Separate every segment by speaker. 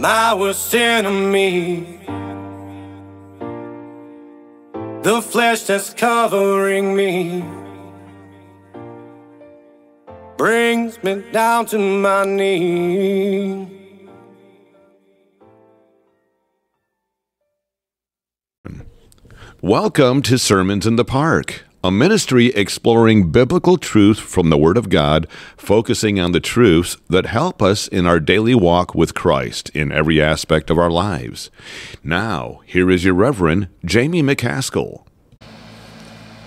Speaker 1: my worst enemy. The flesh that's covering me brings me down to my knees.
Speaker 2: Welcome to Sermons in the Park, a ministry exploring biblical truth from the Word of God, focusing on the truths that help us in our daily walk with Christ in every aspect of our lives. Now, here is your Reverend Jamie McCaskill.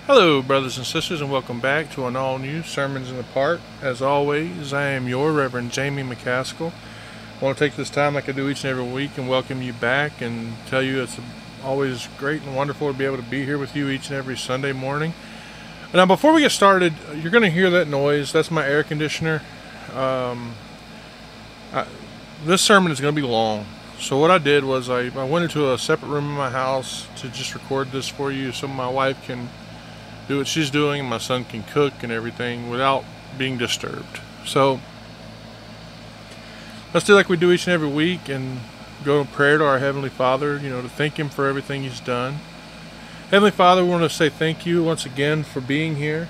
Speaker 3: Hello, brothers and sisters, and welcome back to an all new Sermons in the Park. As always, I am your Reverend Jamie McCaskill. I want to take this time, like I do each and every week, and welcome you back and tell you it's always great and wonderful to be able to be here with you each and every Sunday morning. Now, before we get started, you're going to hear that noise. That's my air conditioner. Um, I, this sermon is going to be long. So what I did was I, I went into a separate room in my house to just record this for you so my wife can do what she's doing and my son can cook and everything without being disturbed. So let's do like we do each and every week and go in prayer to our Heavenly Father, you know, to thank Him for everything He's done. Heavenly Father, we want to say thank you once again for being here,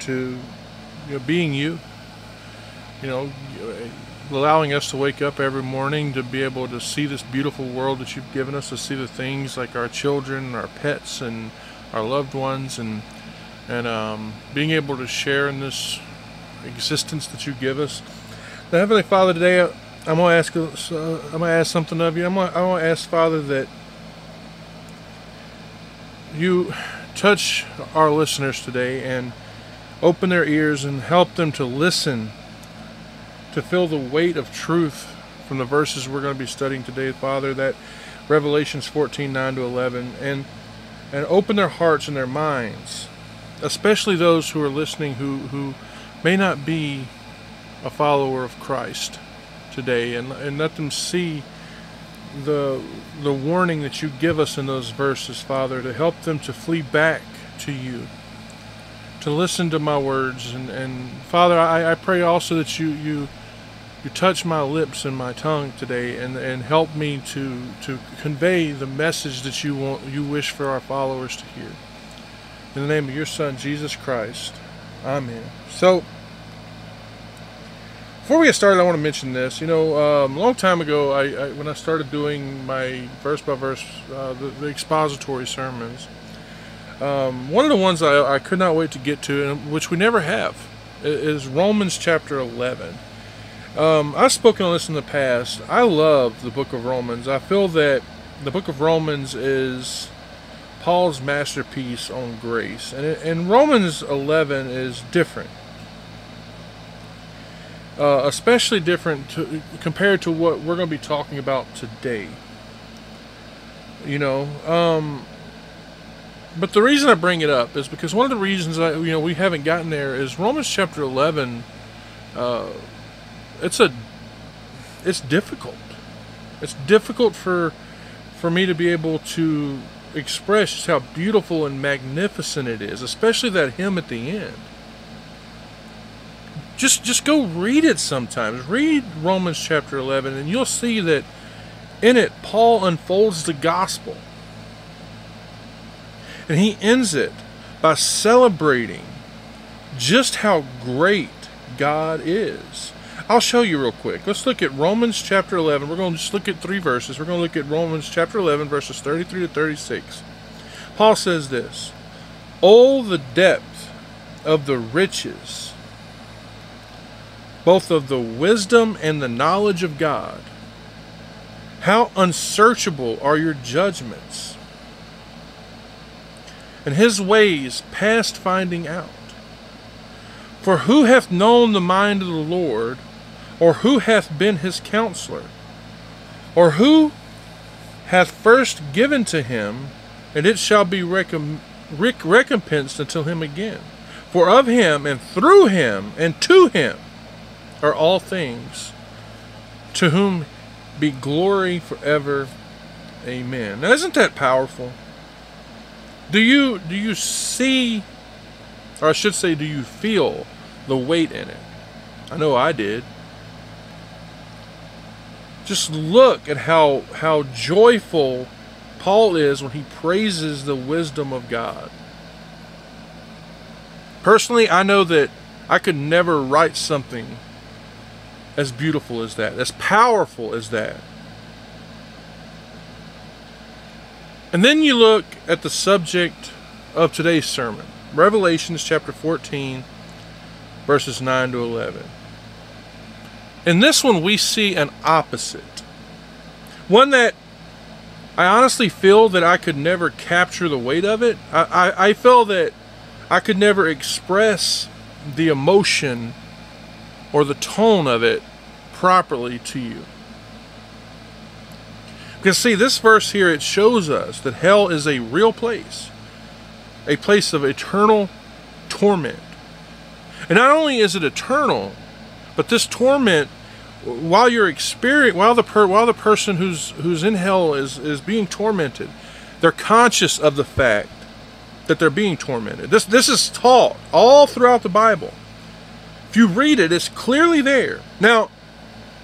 Speaker 3: to you know, being you, you know, allowing us to wake up every morning to be able to see this beautiful world that you've given us, to see the things like our children, our pets, and our loved ones, and and um, being able to share in this existence that you give us. Now, Heavenly Father, today I'm gonna ask. Uh, I'm gonna ask something of you. I'm gonna, I'm gonna ask Father that you touch our listeners today and open their ears and help them to listen, to feel the weight of truth from the verses we're going to be studying today, Father. That Revelations 14, 9 to 11, and and open their hearts and their minds, especially those who are listening who who may not be a follower of Christ today, and and let them see the the warning that you give us in those verses, Father, to help them to flee back to you, to listen to my words, and, and Father, I, I pray also that you you you touch my lips and my tongue today, and, and help me to to convey the message that you want you wish for our followers to hear. In the name of your Son Jesus Christ, Amen. So. Before we get started, I want to mention this. You know, um, a long time ago, I, I, when I started doing my verse by verse, uh, the, the, expository sermons, um, one of the ones I, I, could not wait to get to, and which we never have, is Romans chapter 11. Um, I've spoken on this in the past. I love the book of Romans. I feel that the book of Romans is Paul's masterpiece on grace, and, it, and Romans 11 is different uh, especially different to, compared to what we're going to be talking about today. You know, um, but the reason I bring it up is because one of the reasons I, you know, we haven't gotten there is Romans chapter 11. Uh, it's a, it's difficult. It's difficult for, for me to be able to express just how beautiful and magnificent it is, especially that hymn at the end just just go read it sometimes. Read Romans chapter 11 and you'll see that in it Paul unfolds the gospel. And he ends it by celebrating just how great God is. I'll show you real quick. Let's look at Romans chapter 11. We're going to just look at three verses. We're going to look at Romans chapter 11, verses 33 to 36. Paul says this Oh, the depth of the riches both of the wisdom and the knowledge of God. How unsearchable are your judgments, and his ways past finding out. For who hath known the mind of the Lord, or who hath been his counselor, or who hath first given to him, and it shall be recom- recompensed until him again? For of him, and through him, and to him, are all things, to whom be glory forever. Amen. Now, isn't that powerful? Do you do you see, or I should say, do you feel the weight in it? I know I did. just look at how how joyful Paul is when he praises the wisdom of God. Personally, I know that I could never write something as beautiful as that, as powerful as that. And then you look at the subject of today's sermon, Revelations chapter 14, verses 9 to 11. In this one, we see an opposite. One that I honestly feel that I could never capture the weight of it. I, I, I feel that I could never express the emotion or the tone of it properly to you. Because, see, this verse here, it shows us that hell is a real place, a place of eternal torment. And not only is it eternal, but this torment, while you're experiencing, while the per, while the person who's who's in hell is is being tormented, they're conscious of the fact that they're being tormented. This this is taught all throughout the Bible. If you read it, it's clearly there. Now,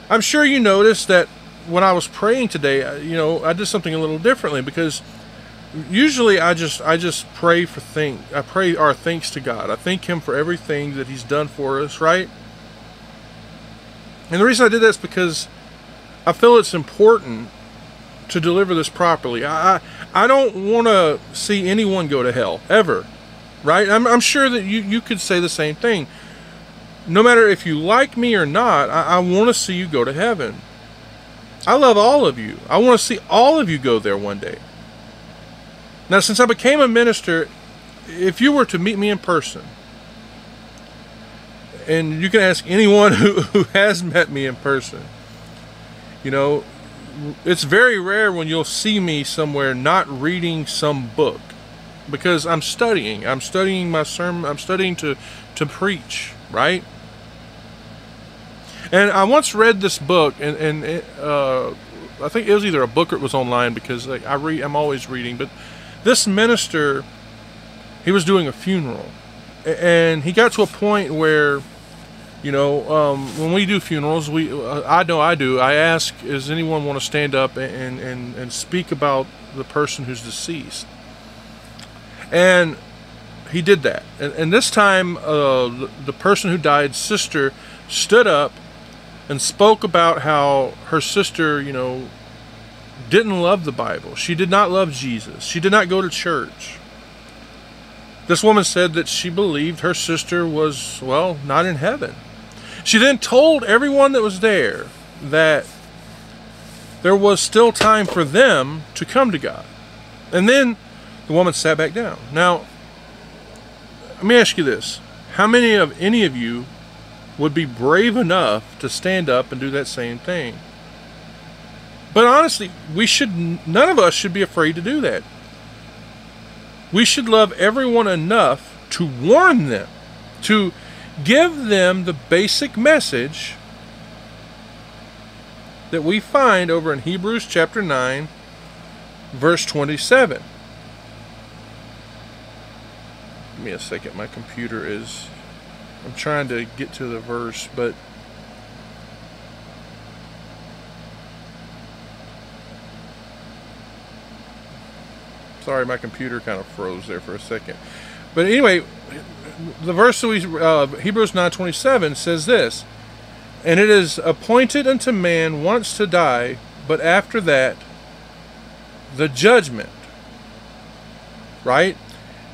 Speaker 3: I'm sure you noticed that when I was praying today, you know, I did something a little differently because usually I just I just pray for things. I pray our thanks to God. I thank Him for everything that He's done for us, right? And the reason I did that is because I feel it's important to deliver this properly. I I, don't want to see anyone go to hell ever, right? I'm, I'm sure that you you could say the same thing. No matter if you like me or not, I, I want to see you go to heaven. I love all of you. I want to see all of you go there one day. Now, since I became a minister, if you were to meet me in person, and you can ask anyone who, who has met me in person, you know, it's very rare when you'll see me somewhere not reading some book because I'm studying. I'm studying my sermon. I'm studying to, to preach, right? And I once read this book, and, and it, uh, I think it was either a book or it was online because like, I read. I'm always reading. But this minister, he was doing a funeral, and he got to a point where, you know, um, when we do funerals, we uh, I know I do. I ask, does anyone want to stand up and and and speak about the person who's deceased? And he did that. And, and this time, uh, the, the person who died, sister, stood up and spoke about how her sister, you know, didn't love the Bible. She did not love Jesus. She did not go to church. This woman said that she believed her sister was, well, not in heaven. She then told everyone that was there that there was still time for them to come to God. And then the woman sat back down. Now, let me ask you this. How many of any of you would be brave enough to stand up and do that same thing. But honestly, we should none of us should be afraid to do that. We should love everyone enough to warn them, to give them the basic message that we find over in Hebrews chapter 9 verse 27. Give me a second, my computer is I'm trying to get to the verse, but sorry, my computer kind of froze there for a second. But anyway, the verse we uh, Hebrews 9:27 says this, and it is appointed unto man once to die, but after that, the judgment. Right?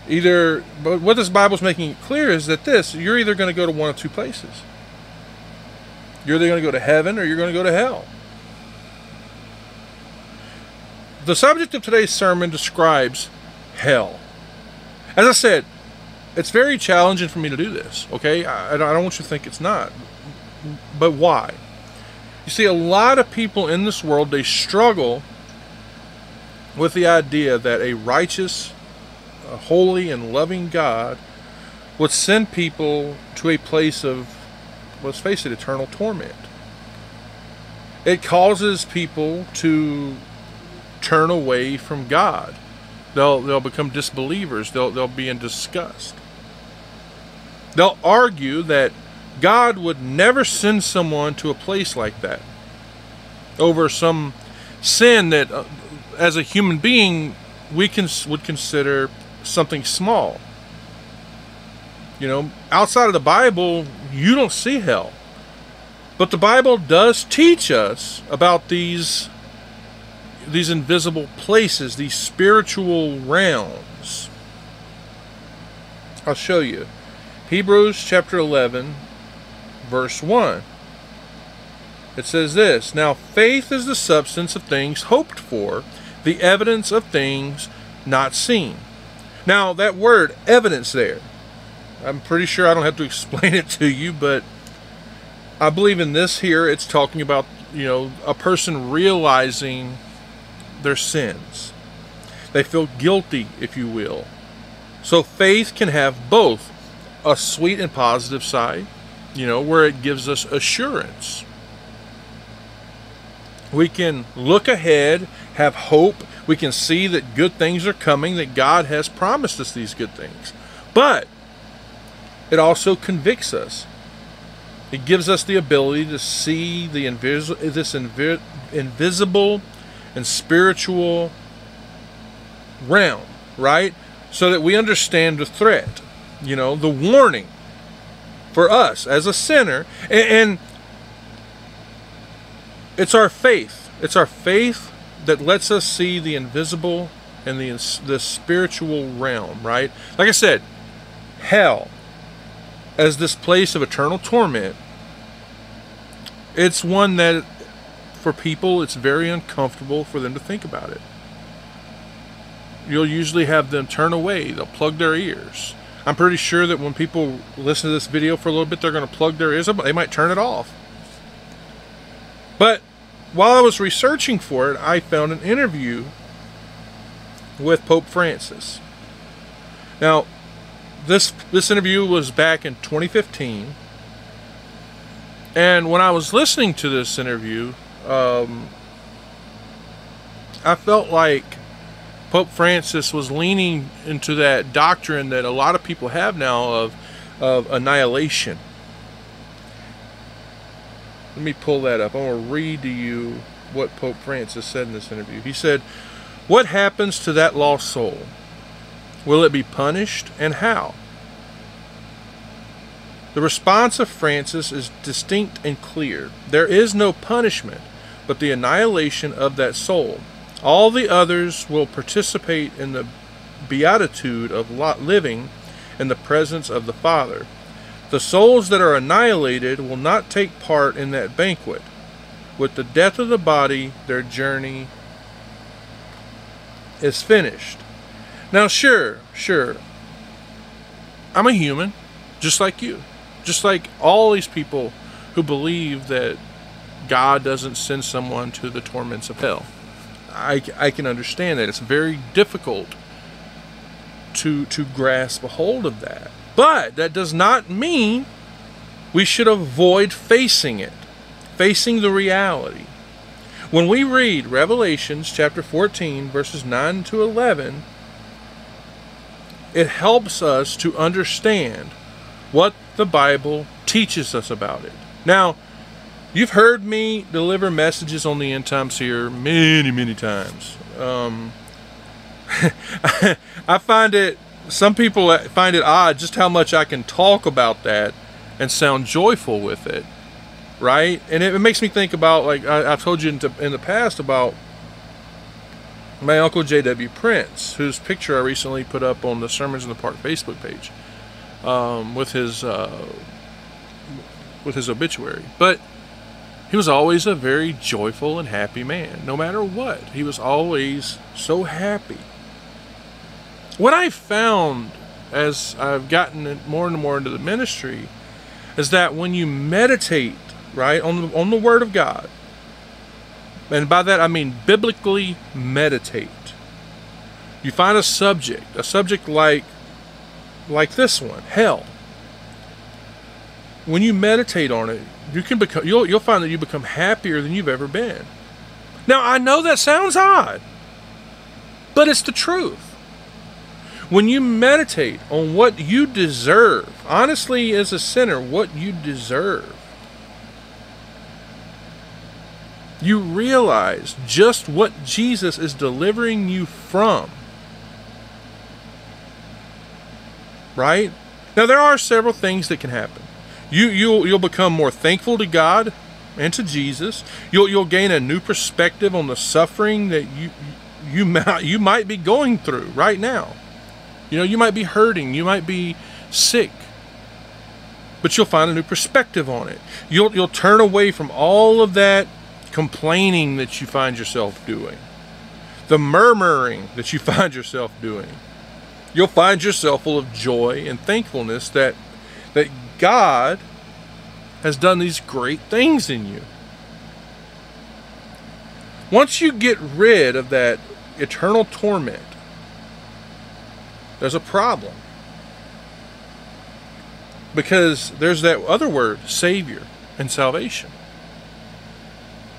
Speaker 3: Either, but what this Bible's making it clear is that this, you're either going to go to one of two places. You're either going to go to heaven or you're going to go to hell. The subject of today's sermon describes hell. As I said, it's very challenging for me to do this, okay? I, I don't want you to think it's not. But why? You see, a lot of people in this world, they struggle with the idea that a righteous, a holy and loving God would send people to a place of, let's face it, eternal torment. It causes people to turn away from God. They'll, they'll become disbelievers. They'll, they'll be in disgust. They'll argue that God would never send someone to a place like that. over some sin that, uh, as a human being, we can would consider something small. You know, outside of the Bible, you don't see hell. But the Bible does teach us about these these invisible places, these spiritual realms. I'll show you. Hebrews chapter 11, verse 1. It says this Now faith is the substance of things hoped for, the evidence of things not seen. Now, that word evidence there, I'm pretty sure I don't have to explain it to you, but I believe in this here, it's talking about, you know, a person realizing their sins. They feel guilty, if you will. So faith can have both a sweet and positive side, you know, where it gives us assurance. We can look ahead, have hope. We can see that good things are coming, that God has promised us these good things. But it also convicts us. It gives us the ability to see the invis- this invi- invisible and spiritual realm, right? So that we understand the threat, you know, the warning for us as a sinner. And, and it's our faith. It's our faith that lets us see the invisible and the, the spiritual realm, right? Like I said, hell as this place of eternal torment, it's one that for people, it's very uncomfortable for them to think about it. You'll usually have them turn away, they'll plug their ears. I'm pretty sure that when people listen to this video for a little bit, they're going to plug their ears up, they might turn it off. But while I was researching for it, I found an interview with Pope Francis. Now, this this interview was back in 2015, and when I was listening to this interview, um, I felt like Pope Francis was leaning into that doctrine that a lot of people have now of of annihilation. Let me pull that up. I want to read to you what Pope Francis said in this interview. He said, "What happens to that lost soul? Will it be punished, and how?" The response of Francis is distinct and clear. There is no punishment but the annihilation of that soul. All the others will participate in the beatitude of living in the presence of the Father. The souls that are annihilated will not take part in that banquet. With the death of the body, their journey is finished. Now, sure, sure, I'm a human, just like you, just like all these people who believe that God doesn't send someone to the torments of hell. I, I can understand that. It's very difficult to, to grasp a hold of that. But that does not mean we should avoid facing it, facing the reality. When we read Revelations chapter 14, verses 9 to 11, it helps us to understand what the Bible teaches us about it. Now, You've heard me deliver messages on the end times here many, many times. Um, I find it, some people find it odd just how much I can talk about that and sound joyful with it, right? And it, it makes me think about, like I, have told you in, in the past about my uncle J.W. Prince, whose picture I recently put up on the Sermons in the Park Facebook page um, with his uh, with his obituary. But he was always a very joyful and happy man, no matter what. He was always so happy. What I found as I've gotten more and more into the ministry is that when you meditate, right, on the, on the Word of God, and by that I mean biblically meditate, you find a subject, a subject like like this one, hell. When you meditate on it, you can become you'll you'll find that you become happier than you've ever been. Now I know that sounds odd, but it's the truth. When you meditate on what you deserve, honestly as a sinner, what you deserve, you realize just what Jesus is delivering you from. Right? Now there are several things that can happen. You you'll you'll become more thankful to God and to Jesus. You'll you'll gain a new perspective on the suffering that you you you might be going through right now. You know, you might be hurting, you might be sick. But you'll find a new perspective on it. You'll you'll turn away from all of that complaining that you find yourself doing. The murmuring that you find yourself doing. You'll find yourself full of joy and thankfulness that that God has done these great things in you. Once you get rid of that eternal torment, there's a problem. Because there's that other word, Savior and salvation.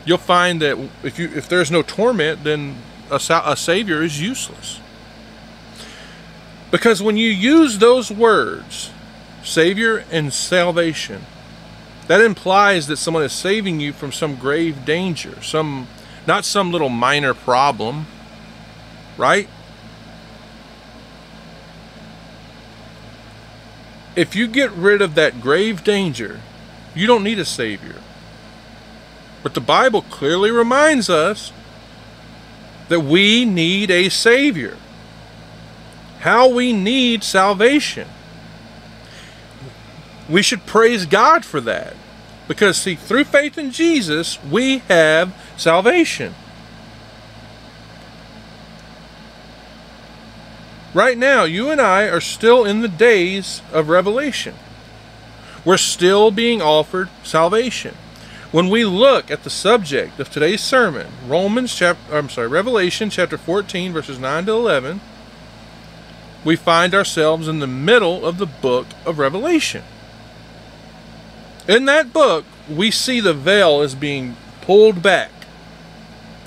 Speaker 3: You'll find that if you if there's no torment, then a, a Savior is useless. Because when you use those words, Savior and salvation, that implies that someone is saving you from some grave danger, some not some little minor problem, right? If you get rid of that grave danger, you don't need a Savior. But the Bible clearly reminds us that we need a Savior. How we need salvation. We should praise God for that. Because, see, through faith in Jesus, we have salvation. Right now, you and I are still in the days of revelation. We're still being offered salvation. When we look at the subject of today's sermon, Romans chapter I'm sorry, Revelation chapter 14 verses 9 to 11, we find ourselves in the middle of the book of Revelation. In that book, we see the veil is being pulled back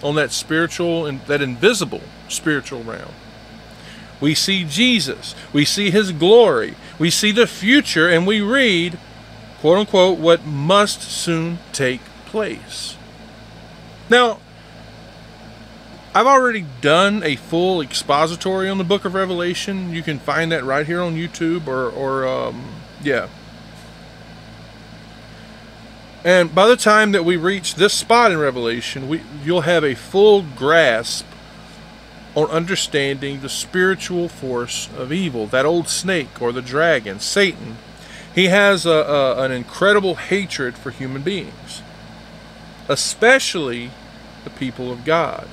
Speaker 3: on that spiritual and that invisible spiritual realm. We see Jesus, we see his glory, we see the future, and we read, quote unquote, what must soon take place. Now, I've already done a full expository on the book of Revelation. You can find that right here on YouTube or, or um, yeah. And by the time that we reach this spot in Revelation, we, you'll have a full grasp on understanding the spiritual force of evil. That old snake or the dragon, Satan, he has a, a, an incredible hatred for human beings, especially the people of God.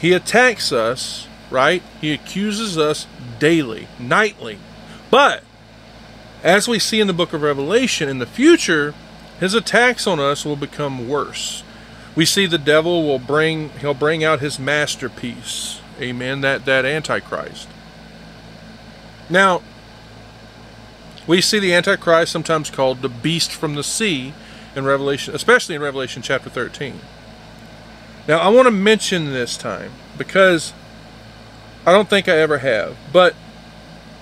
Speaker 3: He attacks us, right? He accuses us daily, nightly. But, as we see in the book of Revelation, in the future, his attacks on us will become worse we see the devil will bring he'll bring out his masterpiece. Amen. That that antichrist. Now we see the antichrist sometimes called the beast from the sea in revelation especially in revelation chapter 13 now i want to mention this time because i don't think i ever have but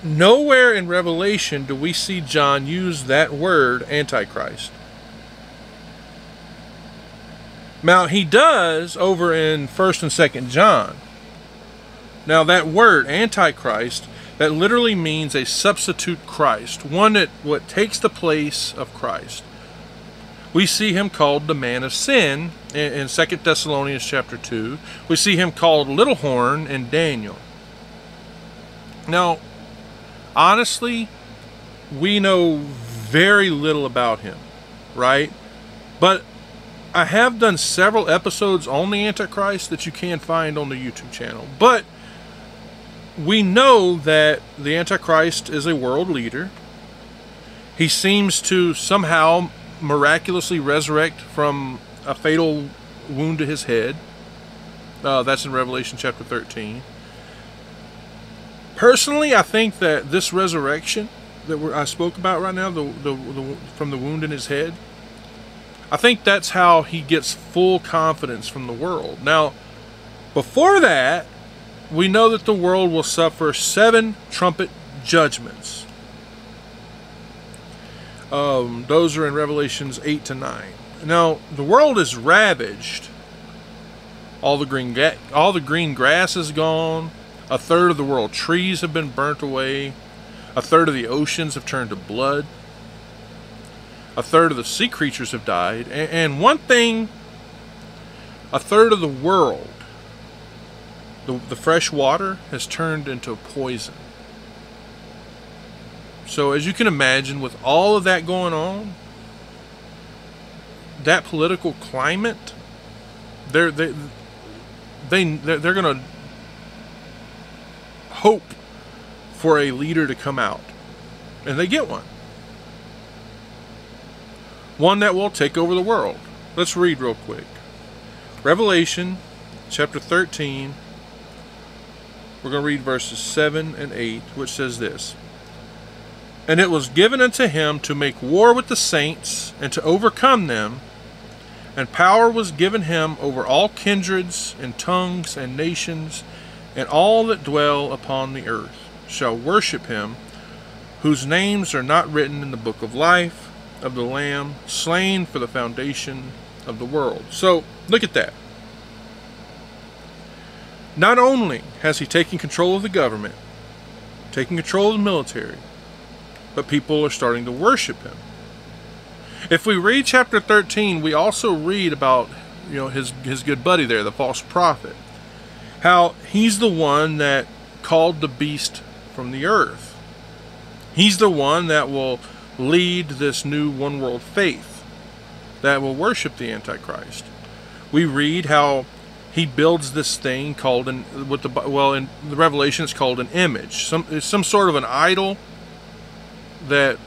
Speaker 3: nowhere in revelation do we see john use that word antichrist Now he does over in First and Second John. Now that word Antichrist that literally means a substitute Christ, one that what takes the place of Christ. We see him called the man of sin in, in 2 Thessalonians chapter 2. We see him called little horn in Daniel. Now, honestly, we know very little about him, right? But I have done several episodes on the Antichrist that you can find on the YouTube channel. But we know that the Antichrist is a world leader. He seems to somehow miraculously resurrect from a fatal wound to his head. Uh, that's in Revelation chapter 13. Personally, I think that this resurrection that I spoke about right now, the, the, the, from the wound in his head, I think that's how he gets full confidence from the world. Now, before that, we know that the world will suffer seven trumpet judgments. Um, those are in Revelations 8 to 9. Now, the world is ravaged. All the green all the green grass is gone. A third of the world trees have been burnt away. A third of the oceans have turned to blood. A third of the sea creatures have died. And, one thing, a third of the world, the, the fresh water, has turned into poison. So, as you can imagine, with all of that going on, that political climate, they're they they they're going to hope for a leader to come out, and they get one, one that will take over the world. Let's read real quick. Revelation, chapter thirteen. We're going to read verses seven and eight, which says this. And it was given unto him to make war with the saints and to overcome them. And power was given him over all kindreds and tongues and nations, and all that dwell upon the earth shall worship him, whose names are not written in the book of life of the Lamb, slain for the foundation of the world. So, look at that. Not only has he taken control of the government, taken control of the military, but people are starting to worship him. If we read chapter 13, we also read about you know his his good buddy there, the false prophet. How he's the one that called the beast from the earth. He's the one that will lead this new one world faith that will worship the antichrist. We read how he builds this thing called an what the well in the revelation it's called an image some some sort of an idol that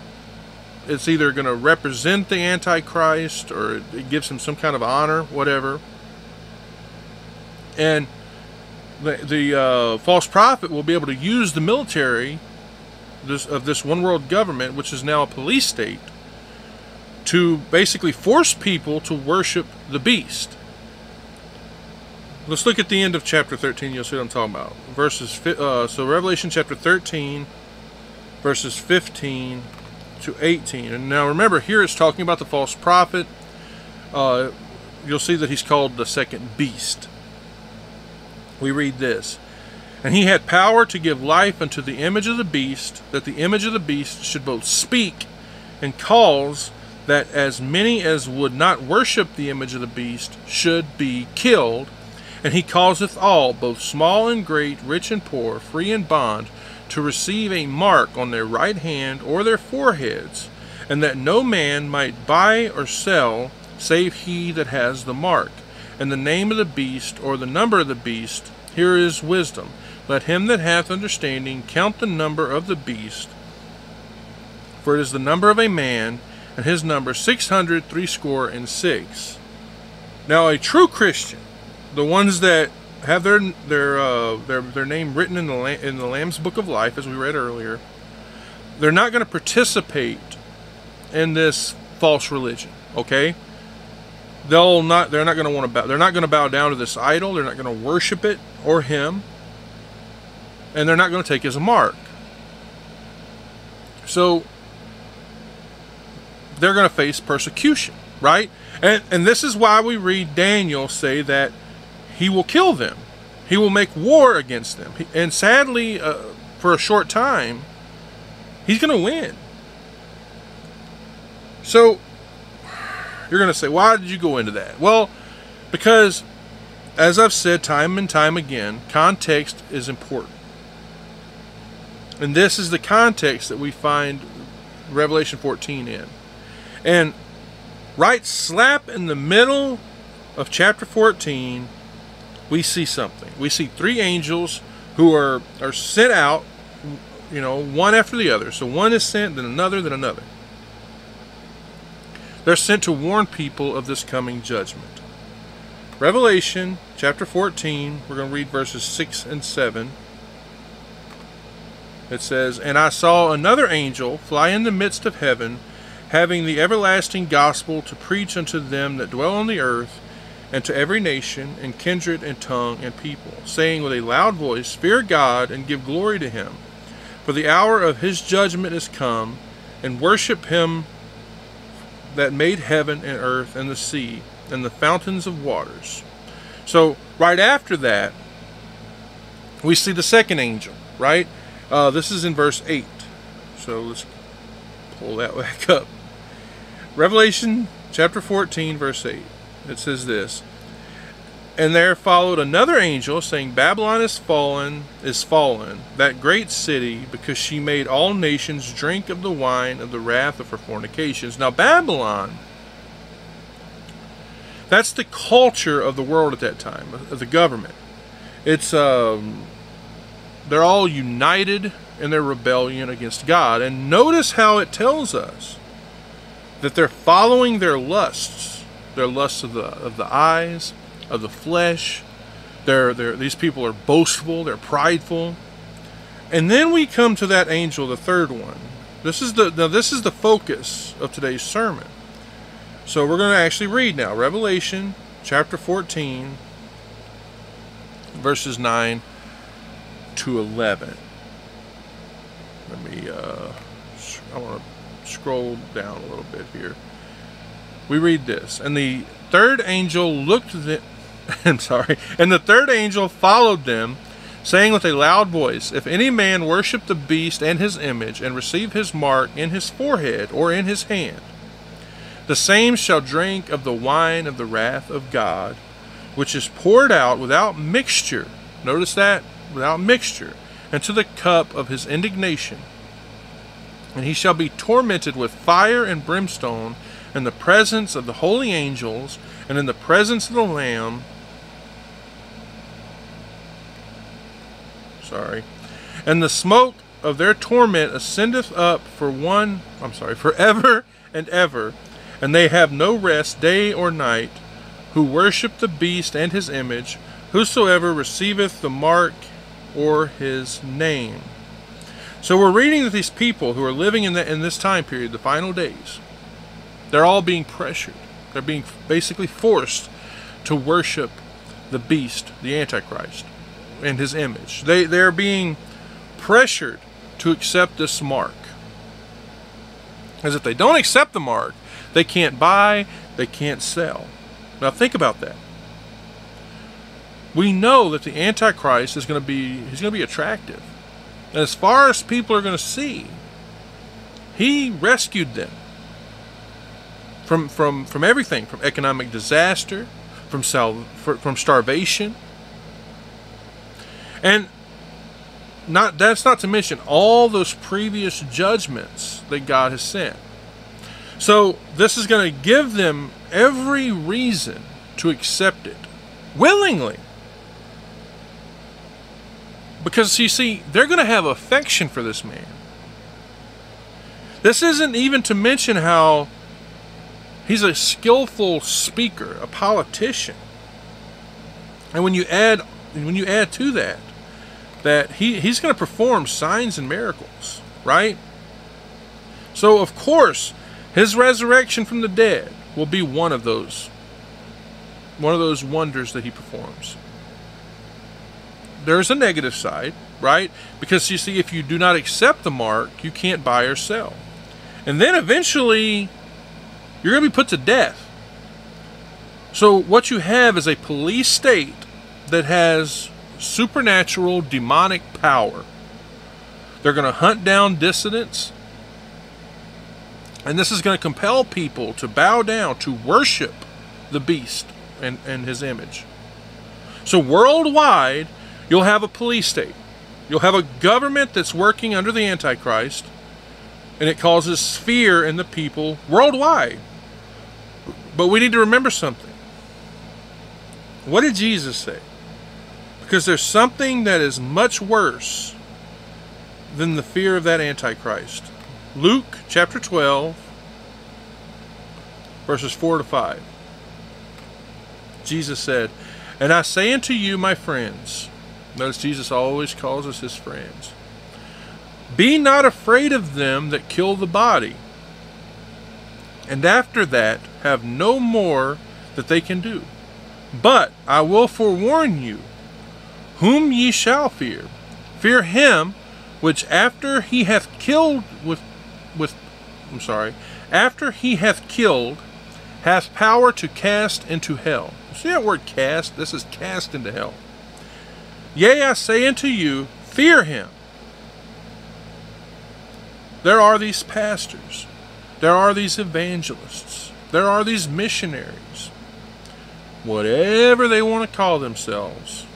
Speaker 3: it's either going to represent the antichrist or it gives him some kind of honor whatever and the, the uh, false prophet will be able to use the military this, of this one world government which is now a police state to basically force people to worship the beast Let's look at the end of chapter 13. You'll see what I'm talking about. Verses, uh, so Revelation chapter 13, verses 15 to 18. And now remember, here it's talking about the false prophet. Uh, you'll see that he's called the second beast. We read this. And he had power to give life unto the image of the beast, that the image of the beast should both speak and cause that as many as would not worship the image of the beast should be killed and he causeth all, both small and great, rich and poor, free and bond, to receive a mark on their right hand or their foreheads, and that no man might buy or sell save he that has the mark, and the name of the beast or the number of the beast. Here is wisdom. Let him that hath understanding count the number of the beast, for it is the number of a man, and his number six hundred threescore and six. Now a true Christian the ones that have their their uh, their their name written in the in the Lamb's Book of Life, as we read earlier, they're not going to participate in this false religion. Okay, they'll not. They're not going to want to bow. They're not going to bow down to this idol. They're not going to worship it or him, and they're not going to take his mark. So they're going to face persecution, right? And and this is why we read Daniel say that he will kill them. He will make war against them. And sadly, uh, for a short time, he's going to win. So, you're going to say, why did you go into that? Well, because, as I've said time and time again, context is important. And this is the context that we find Revelation 14 in. And right slap in the middle of chapter 14 we see something. We see three angels who are, are sent out, you know, one after the other. So one is sent, then another, then another. They're sent to warn people of this coming judgment. Revelation chapter 14, we're going to read verses 6 and 7. It says, And I saw another angel fly in the midst of heaven, having the everlasting gospel to preach unto them that dwell on the earth and to every nation, and kindred, and tongue, and people, saying with a loud voice, Fear God, and give glory to him. For the hour of his judgment is come, and worship him, that made heaven and earth and the sea and the fountains of waters. So, right after that, we see the second angel, right? Uh, this is in verse 8. So, let's pull that back up. Revelation chapter 14, verse 8. It says this and there followed another angel, saying, Babylon is fallen, is fallen, that great city, because she made all nations drink of the wine of the wrath of her fornications. Now, Babylon, that's the culture of the world at that time, of the government. It's, um, they're all united in their rebellion against God. And notice how it tells us that they're following their lusts, their lusts of the, of the eyes, of the flesh. They're, they're, these people are boastful, they're prideful. And then we come to that angel, the third one. This is the now this is the focus of today's sermon. So we're going to actually read now Revelation chapter 14 verses 9 to 11. Let me uh I want to scroll down a little bit here. We read this. And the third angel looked at I'm sorry. And the third angel followed them, saying with a loud voice, If any man worship the beast and his image, and receive his mark in his forehead or in his hand, the same shall drink of the wine of the wrath of God, which is poured out without mixture. Notice that? Without mixture, into the cup of his indignation. And he shall be tormented with fire and brimstone in the presence of the holy angels and in the presence of the Lamb sorry. And the smoke of their torment ascendeth up for one, I'm sorry, forever and ever, and they have no rest day or night, who worship the beast and his image, whosoever receiveth the mark or his name. So we're reading that these people who are living in, the, in this time period, the final days, they're all being pressured. They're being basically forced to worship the beast, the Antichrist and his image. They, they're being pressured to accept this mark. As if they don't accept the mark, they can't buy, they can't sell. Now think about that. We know that the Antichrist is going to be he's going to be attractive. And as far as people are going to see, he rescued them from from from everything, from economic disaster, from sal- from starvation, and not that's not to mention all those previous judgments that God has sent. So this is going to give them every reason to accept it willingly. Because you see, they're going to have affection for this man. This isn't even to mention how he's a skillful speaker, a politician. And when you add when you add to that that he, he's going to perform signs and miracles, right? So, of course, his resurrection from the dead will be one of those one of those wonders that he performs. There's a negative side, right? Because you see, if you do not accept the mark, you can't buy or sell. And then eventually, you're going to be put to death. So, what you have is a police state that has supernatural demonic power. They're going to hunt down dissidents. And this is going to compel people to bow down, to worship the beast and, and his image. So, worldwide, you'll have a police state. You'll have a government that's working under the Antichrist, and it causes fear in the people worldwide. But we need to remember something. What did Jesus say? Because there's something that is much worse than the fear of that Antichrist. Luke chapter 12, verses 4 to 5. Jesus said, And I say unto you, my friends, notice Jesus always calls us his friends, be not afraid of them that kill the body, and after that have no more that they can do. But I will forewarn you whom ye shall fear. Fear him which after he hath killed with with I'm sorry, after he hath killed, hath power to cast into hell. See that word cast? This is cast into hell. Yea, I say unto you, fear him. There are these pastors, there are these evangelists, there are these missionaries, whatever they want to call themselves,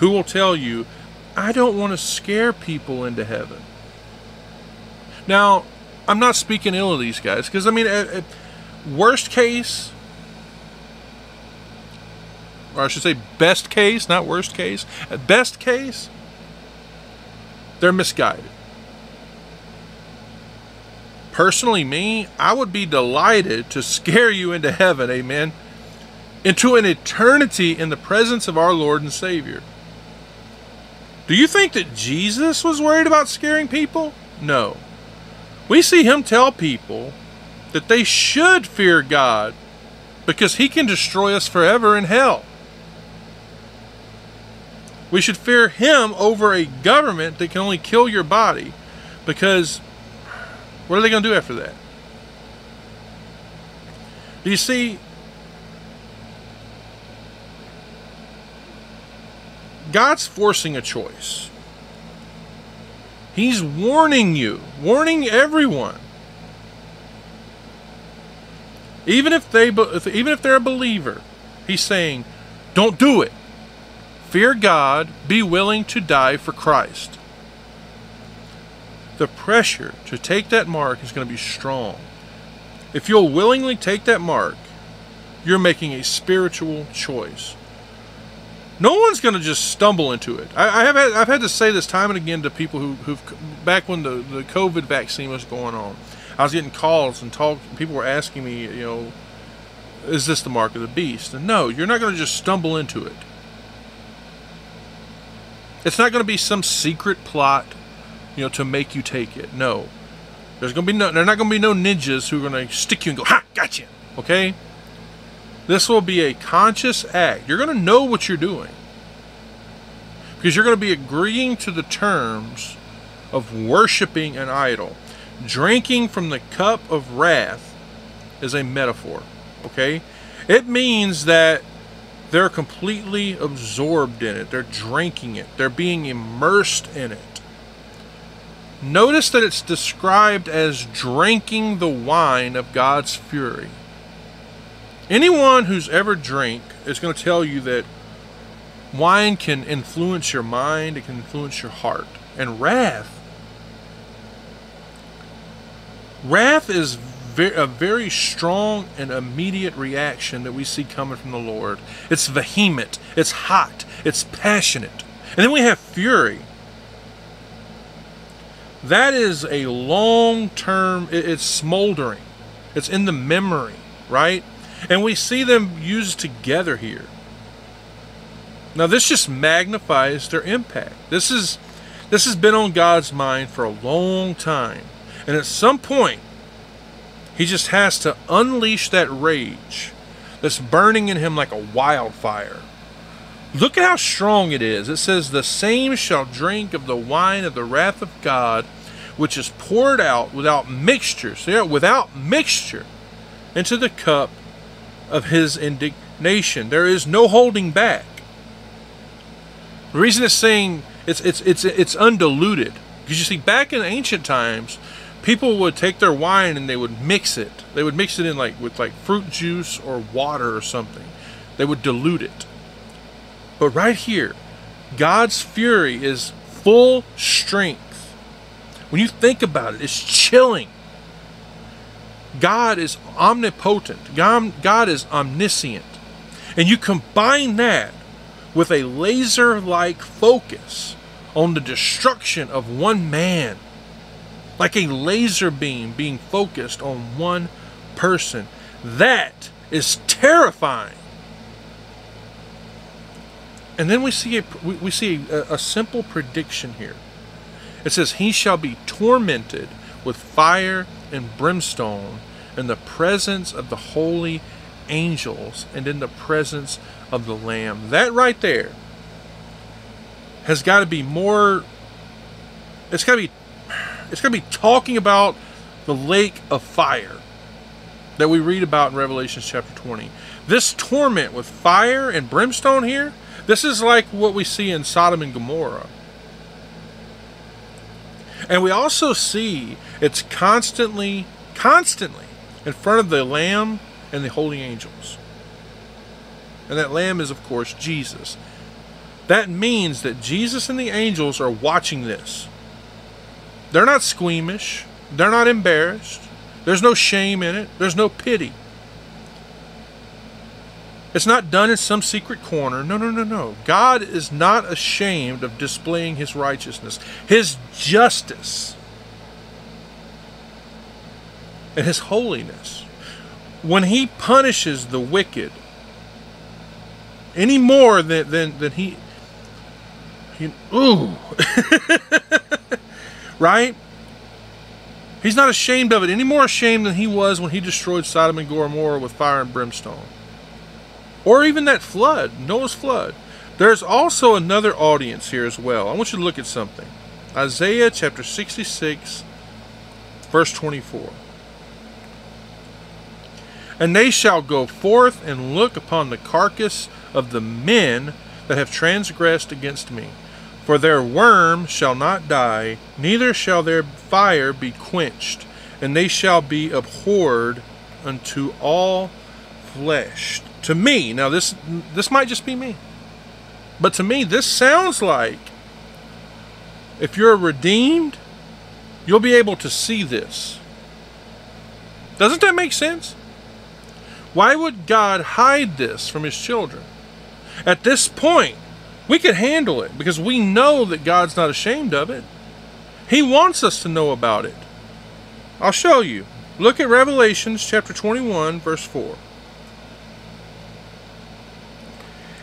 Speaker 3: who will tell you, I don't want to scare people into heaven. Now, I'm not speaking ill of these guys because I mean, worst case, or I should say, best case, not worst case. At best case, they're misguided. Personally, me, I would be delighted to scare you into heaven, amen, into an eternity in the presence of our Lord and Savior. Do you think that Jesus was worried about scaring people? No. We see him tell people that they should fear God because he can destroy us forever in hell. We should fear him over a government that can only kill your body because what are they going to do after that? Do you see? God's forcing a choice. He's warning you, warning everyone. Even if they even if they're a believer, he's saying, don't do it. Fear God, be willing to die for Christ. The pressure to take that mark is going to be strong. If you'll willingly take that mark, you're making a spiritual choice. No one's going to just stumble into it. I, I have had, I've had to say this time and again to people who, who've back when the, the COVID vaccine was going on. I was getting calls and talk. People were asking me, you know, is this the mark of the beast? And no, you're not going to just stumble into it. It's not going to be some secret plot, you know, to make you take it. No, there's going to be no. There's not going to be no ninjas who are going to stick you and go, "Ha, gotcha." Okay. This will be a conscious act. You're going to know what you're doing. Because you're going to be agreeing to the terms of worshiping an idol. Drinking from the cup of wrath is a metaphor. Okay? It means that they're completely absorbed in it. They're drinking it. They're being immersed in it. Notice that it's described as drinking the wine of God's fury. Anyone who's ever drank is going to tell you that wine can influence your mind, it can influence your heart. And wrath, wrath is a very strong and immediate reaction that we see coming from the Lord. It's vehement, it's hot, it's passionate. And then we have fury. That is a long term, it's smoldering, it's in the memory, right? And we see them used together here. Now this just magnifies their impact. This is this has been on God's mind for a long time. And at some point he just has to unleash that rage that's burning in him like a wildfire. Look at how strong it is. It says, The same shall drink of the wine of the wrath of God, which is poured out without mixture. So, without mixture into the cup of his indignation. There is no holding back. The reason it's saying it's it's it's it's undiluted because you see back in ancient times people would take their wine and they would mix it. They would mix it in like with like fruit juice or water or something. They would dilute it. But right here, God's fury is full strength. When you think about it, it's chilling. God is omnipotent. God, God is omniscient. And you combine that with a laser like focus on the destruction of one man, like a laser beam being focused on one person. That is terrifying. And then we see a, we, see a, a simple prediction here. It says, He shall be tormented with fire and brimstone in the presence of the holy angels and in the presence of the Lamb. That right there has got to be more. It's got to be. It's got to be talking about the lake of fire that we read about in Revelation chapter 20. This torment with fire and brimstone here, this is like what we see in Sodom and Gomorrah. And we also see it's constantly, constantly in front of the Lamb and the holy angels. And that Lamb is, of course, Jesus. That means that Jesus and the angels are watching this. They're not squeamish, they're not embarrassed, there's no shame in it, there's no pity. It's not done in some secret corner. No, no, no, no. God is not ashamed of displaying his righteousness, his justice, and his holiness. When he punishes the wicked any more than, than, than he, he ooh, right? He's not ashamed of it any more ashamed than he was when he destroyed Sodom and Gomorrah with fire and brimstone or even that flood, Noah's flood. There's also another audience here as well. I want you to look at something. Isaiah chapter 66, verse 24. And they shall go forth and look upon the carcass of the men that have transgressed against me. For their worm shall not die, neither shall their fire be quenched, and they shall be abhorred unto all flesh to me, now this this might just be me, but to me this sounds like if you're redeemed, you'll be able to see this. Doesn't that make sense? Why would God hide this from his children? At this point, we could handle it because we know that God's not ashamed of it. He wants us to know about it. I'll show you. Look at Revelations chapter 21 verse 4.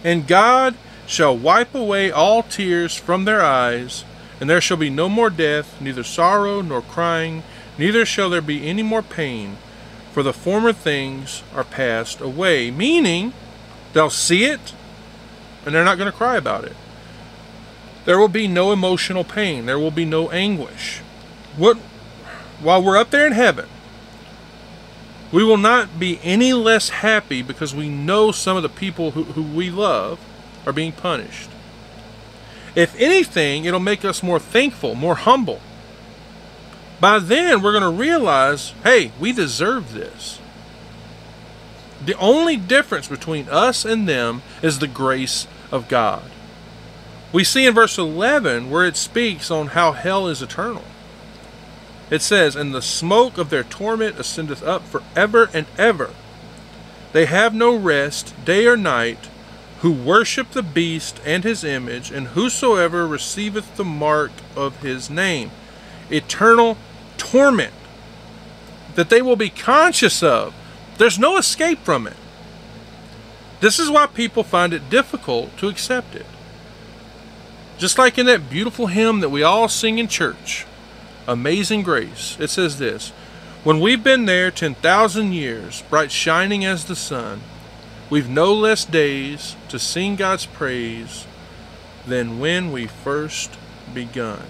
Speaker 3: And God shall wipe away all tears from their eyes, and there shall be no more death, neither sorrow nor crying, neither shall there be any more pain, for the former things are passed away. Meaning, they'll see it, and they're not going to cry about it. There will be no emotional pain. There will be no anguish. What, while we're up there in heaven, we will not be any less happy because we know some of the people who, who we love are being punished. If anything, it'll make us more thankful, more humble. By then, we're going to realize hey, we deserve this. The only difference between us and them is the grace of God. We see in verse 11 where it speaks on how hell is eternal. It says, And the smoke of their torment ascendeth up for ever and ever. They have no rest, day or night, who worship the beast and his image, and whosoever receiveth the mark of his name. Eternal torment that they will be conscious of. There's no escape from it. This is why people find it difficult to accept it. Just like in that beautiful hymn that we all sing in church Amazing Grace, it says this When we've been there 10,000 years, bright shining as the sun, we've no less days to sing God's praise than when we first begun.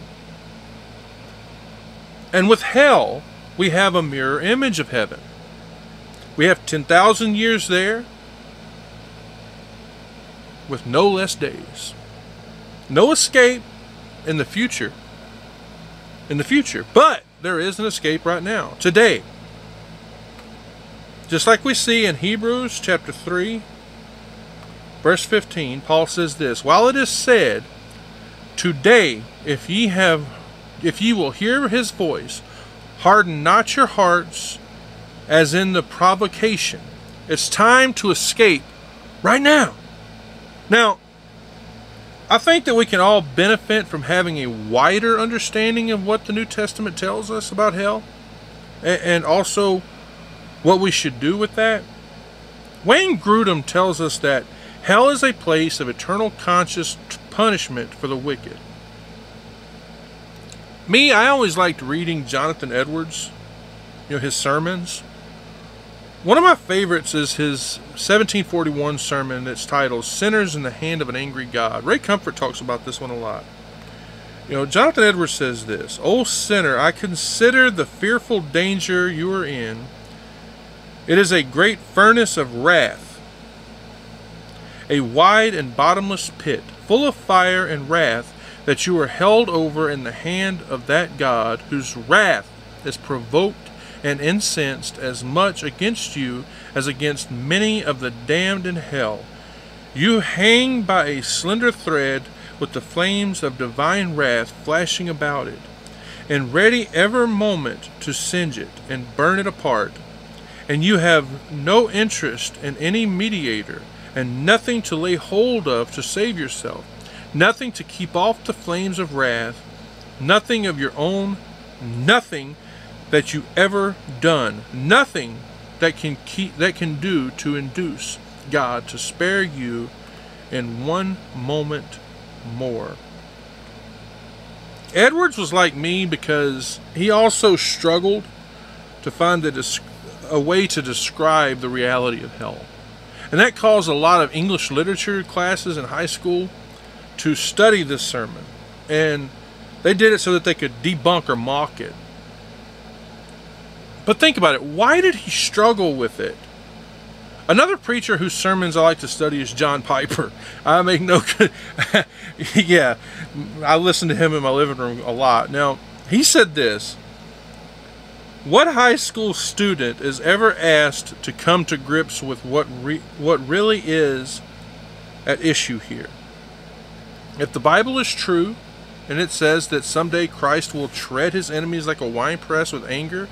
Speaker 3: And with hell, we have a mirror image of heaven. We have 10,000 years there with no less days. No escape in the future in the future. But there is an escape right now, today. Just like we see in Hebrews chapter 3, verse 15, Paul says this While it is said, Today, if ye have if ye will hear his voice, harden not your hearts as in the provocation. It's time to escape right now. Now, I think that we can all benefit from having a wider understanding of what the New Testament tells us about hell and also what we should do with that. Wayne Grudem tells us that hell is a place of eternal conscious punishment for the wicked. Me, I always liked reading Jonathan Edwards, you know, his sermons. One of my favorites is his 1741 sermon that's titled Sinners in the Hand of an Angry God. Ray Comfort talks about this one a lot. You know, Jonathan Edwards says this O sinner, I consider the fearful danger you are in. It is a great furnace of wrath, a wide and bottomless pit, full of fire and wrath, that you are held over in the hand of that God whose wrath is provoked and incensed as much against you as against many of the damned in hell. You hang by a slender thread with the flames of divine wrath flashing about it, and ready every moment to singe it and burn it apart. And you have no interest in any mediator, and nothing to lay hold of to save yourself, nothing to keep off the flames of wrath, nothing of your own, nothing that you ever done, nothing that can keep that can do to induce God to spare you in one moment more. Edwards was like me because he also struggled to find a, a way to describe the reality of hell. And that caused a lot of English literature classes in high school to study this sermon. And they did it so that they could debunk or mock it. But think about it. Why did he struggle with it? Another preacher whose sermons I like to study is John Piper. I make no, yeah, I listen to him in my living room a lot. Now, he said this What high school student is ever asked to come to grips with what, re- what really is at issue here? If the Bible is true, and it says that someday Christ will tread his enemies like a winepress with anger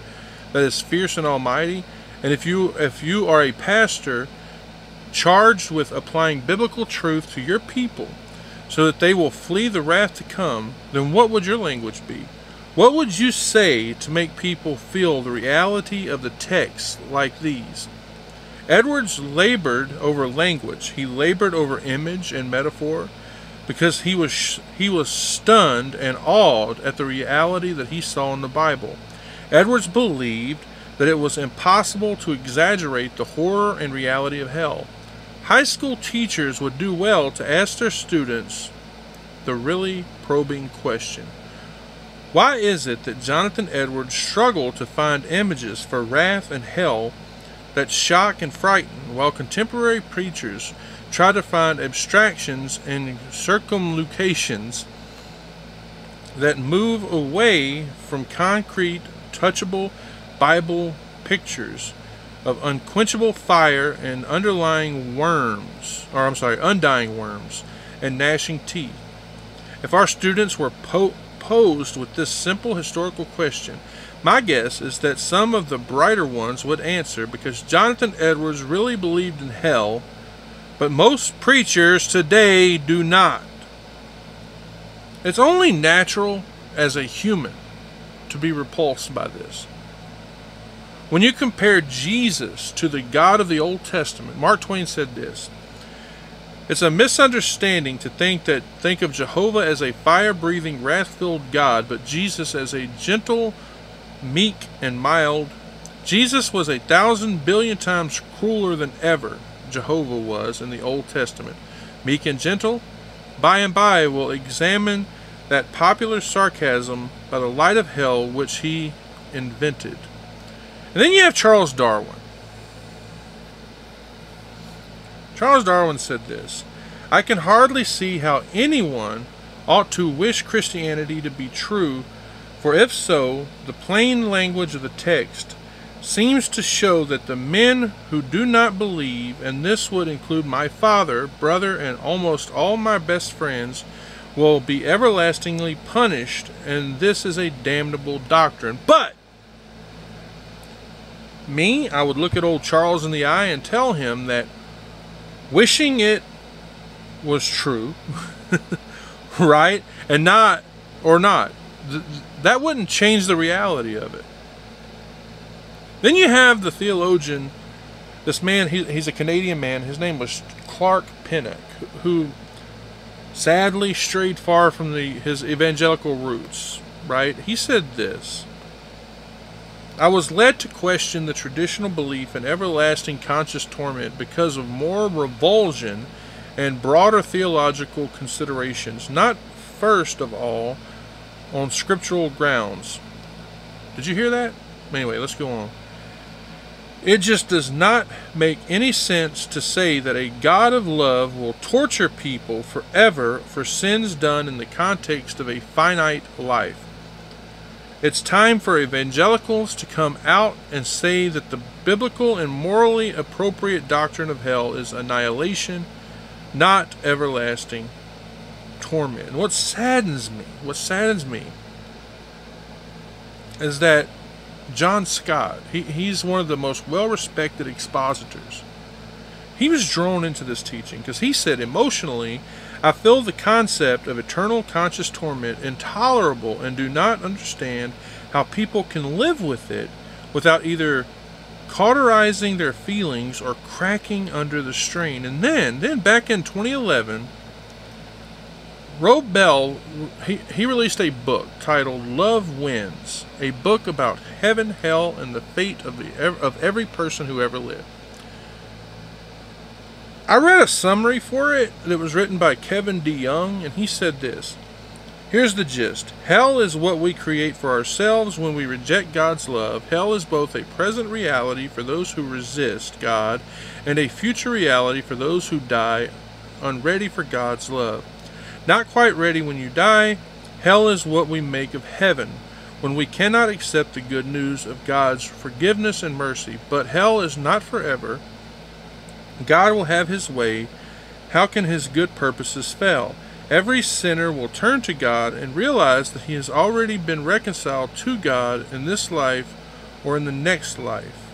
Speaker 3: that is fierce and almighty, and if you if you are a pastor charged with applying biblical truth to your people so that they will flee the wrath to come, then what would your language be? What would you say to make people feel the reality of the text like these? Edwards labored over language. He labored over image and metaphor because he was he was stunned and awed at the reality that he saw in the Bible. Edwards believed that it was impossible to exaggerate the horror and reality of hell. High school teachers would do well to ask their students the really probing question Why is it that Jonathan Edwards struggled to find images for wrath and hell that shock and frighten, while contemporary preachers try to find abstractions and circumlocutions that move away from concrete, touchable, Bible pictures of unquenchable fire and underlying worms, or I'm sorry, undying worms and gnashing teeth. If our students were po- posed with this simple historical question, my guess is that some of the brighter ones would answer because Jonathan Edwards really believed in hell, but most preachers today do not. It's only natural as a human to be repulsed by this. When you compare Jesus to the God of the Old Testament, Mark Twain said this It's a misunderstanding to think that think of Jehovah as a fire breathing, wrath filled God, but Jesus as a gentle, meek, and mild. Jesus was a thousand billion times crueler than ever Jehovah was in the Old Testament. Meek and gentle? By and by we'll examine that popular sarcasm by the light of hell which he invented. And then you have Charles Darwin. Charles Darwin said this I can hardly see how anyone ought to wish Christianity to be true, for if so, the plain language of the text seems to show that the men who do not believe, and this would include my father, brother, and almost all my best friends, will be everlastingly punished, and this is a damnable doctrine. But me, I would look at old Charles in the eye and tell him that wishing it was true, right? And not, or not, th- that wouldn't change the reality of it. Then you have the theologian, this man, he, he's a Canadian man, his name was Clark Pinnock, who sadly strayed far from the, his evangelical roots, right? He said this I was led to question the traditional belief in everlasting conscious torment because of more revulsion and broader theological considerations. Not first of all on scriptural grounds. Did you hear that? Anyway, let's go on. It just does not make any sense to say that a God of love will torture people forever for sins done in the context of a finite life. It's time for evangelicals to come out and say that the biblical and morally appropriate doctrine of hell is annihilation, not everlasting torment. And what saddens me, what saddens me, is that John Stott, he, he's one of the most well respected expositors. He was drawn into this teaching because he said, emotionally, I feel the concept of eternal conscious torment intolerable and do not understand how people can live with it without either cauterizing their feelings or cracking under the strain. And then, then back in 2011, Rob Bell he, he released a book titled Love Wins, a book about heaven, hell, and the fate of the of every person who ever lived. I read a summary for it that was written by Kevin DeYoung, and he said this. Here's the gist. Hell is what we create for ourselves when we reject God's love. Hell is both a present reality for those who resist God and a future reality for those who die unready for God's love. Not quite ready when you die, hell is what we make of heaven when we cannot accept the good news of God's forgiveness and mercy. But hell is not forever. God will have his way. How can his good purposes fail? Every sinner will turn to God and realize that he has already been reconciled to God in this life or in the next life.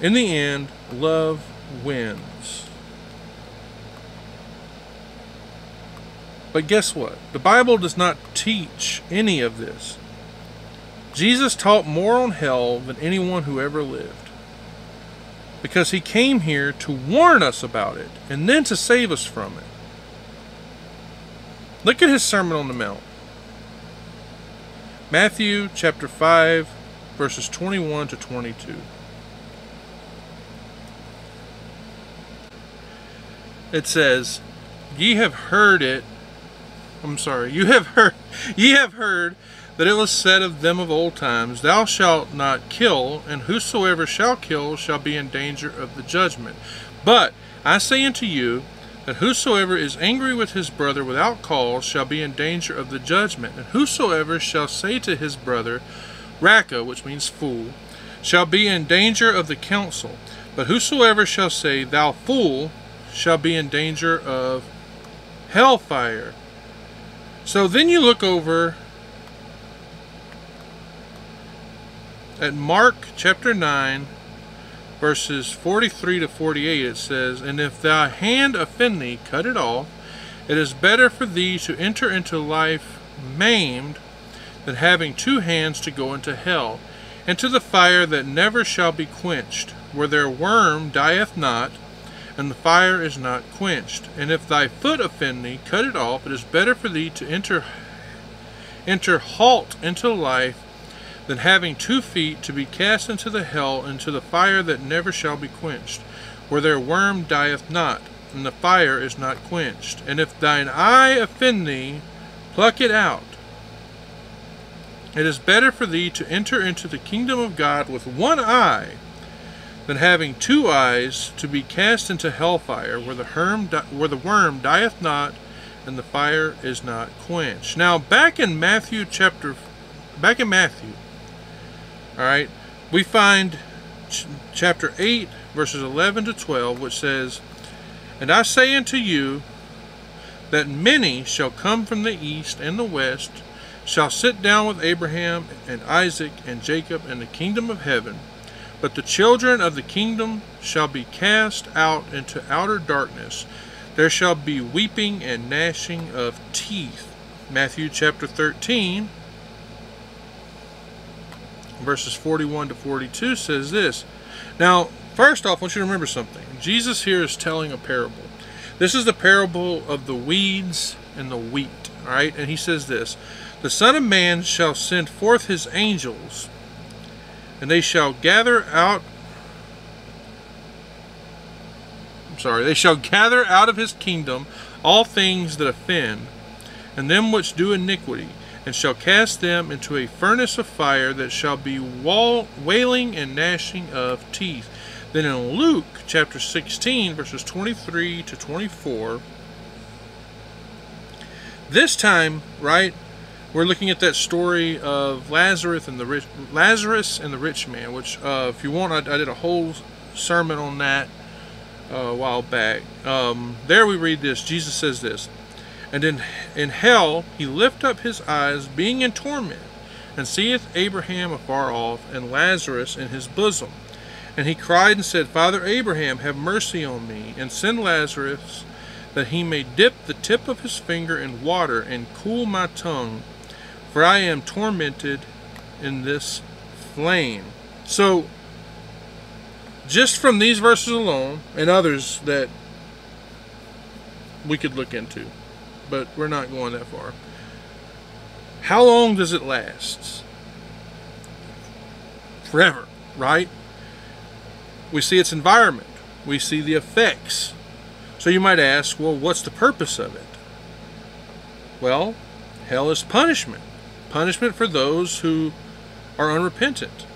Speaker 3: In the end, love wins. But guess what? The Bible does not teach any of this. Jesus taught more on hell than anyone who ever lived. Because he came here to warn us about it and then to save us from it. Look at his Sermon on the Mount. Matthew chapter 5, verses 21 to 22. It says, Ye have heard it I'm sorry, you have heard ye have heard that it was said of them of old times, Thou shalt not kill, and whosoever shall kill shall be in danger of the judgment. But I say unto you, that whosoever is angry with his brother without cause shall be in danger of the judgment. And whosoever shall say to his brother, Raca, which means fool, shall be in danger of the council. But whosoever shall say, Thou fool, shall be in danger of hellfire. So then you look over at Mark chapter 9, verses 43 to 48. It says, And if thy hand offend thee, cut it off. It is better for thee to enter into life maimed than having two hands to go into hell, into the fire that never shall be quenched, where their worm dieth not and the fire is not quenched. And if thy foot offend thee, cut it off. It is better for thee to enter enter halt into life than having two feet to be cast into the hell into the fire that never shall be quenched, where their worm dieth not, and the fire is not quenched. And if thine eye offend thee, pluck it out. It is better for thee to enter into the kingdom of God with one eye than having two eyes to be cast into hellfire, where the, where the worm dieth not, and the fire is not quenched. Now, back in Matthew chapter, back in Matthew, all right, we find ch chapter 8, verses 11 to 12, which says, And I say unto you, that many shall come from the east and the west, shall sit down with Abraham and Isaac and Jacob in the kingdom of heaven, but the children of the kingdom shall be cast out into outer darkness. There shall be weeping and gnashing of teeth. Matthew chapter 13, verses 41 to 42 says this. Now, first off, I want you to remember something. Jesus here is telling a parable. This is the parable of the weeds and the wheat. All right, and he says this The Son of Man shall send forth his angels and they shall gather out I'm sorry, they shall gather out of his kingdom all things that offend, and them which do iniquity, and shall cast them into a furnace of fire that shall be wailing and gnashing of teeth. Then in Luke chapter 16, verses 23 to 24, this time, right, we're looking at that story of Lazarus and the rich Lazarus and the rich man. Which, uh, if you want, I, I, did a whole sermon on that uh, a while back. Um, there we read this. Jesus says this, and in in hell he lift up his eyes, being in torment, and seeth Abraham afar off, and Lazarus in his bosom. And he cried and said, Father Abraham, have mercy on me, and send Lazarus that he may dip the tip of his finger in water and cool my tongue, for I am tormented in this flame. So, just from these verses alone, and others that we could look into, but we're not going that far. How long does it last? Forever, right? We see its environment. We see the effects. So you might ask, well, what's the purpose of it? Well, hell is punishment. Punishment for those who are unrepentant,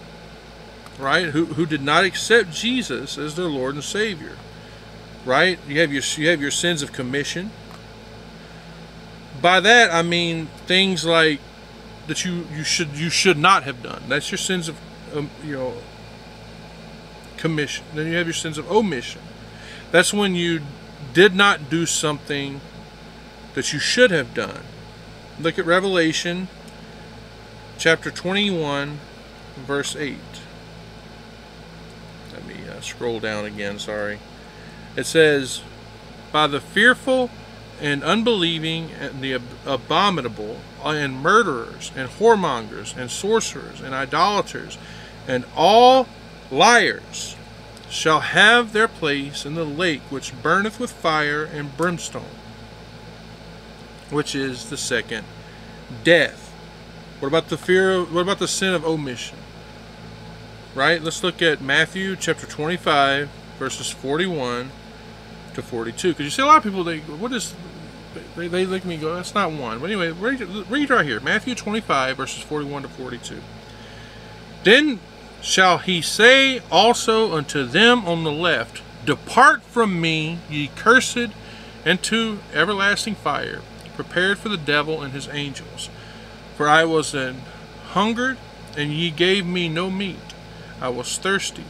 Speaker 3: right? Who, who did not accept Jesus as their Lord and Savior, right? You have your you have your sins of commission. By that I mean things like that you you should you should not have done. That's your sins of um, you know commission. Then you have your sins of omission. That's when you did not do something that you should have done. Look at Revelation chapter 21, verse 8. Let me uh, scroll down again, sorry. It says, By the fearful and unbelieving and the abominable and murderers and whoremongers and sorcerers and idolaters and all liars shall have their place in the lake which burneth with fire and brimstone, which is the second death. What about the fear of, what about the sin of omission? Right? Let's look at Matthew chapter 25 verses 41 to 42 because you see a lot of people they what is they, they look at me go that's not one but anyway read, read right here Matthew 25 verses 41 to 42 then shall he say also unto them on the left, Depart from me, ye cursed, into everlasting fire, prepared for the devil and his angels. For I was an hungered, and ye gave me no meat. I was thirsty,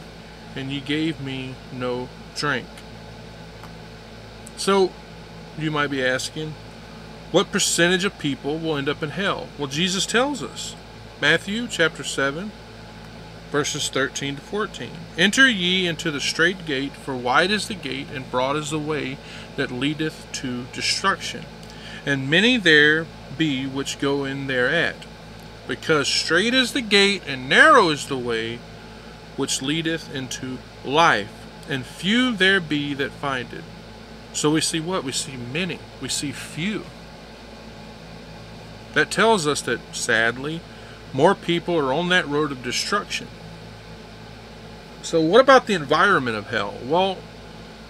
Speaker 3: and ye gave me no drink. So, you might be asking, what percentage of people will end up in hell? Well, Jesus tells us. Matthew chapter 7, verses 13 to 14. Enter ye into the strait gate, for wide is the gate, and broad is the way that leadeth to destruction. And many there be which go in thereat. Because strait is the gate, and narrow is the way which leadeth into life, and few there be that find it. So we see what? We see many. We see few. That tells us that, sadly, more people are on that road of destruction so, what about the environment of hell? Well,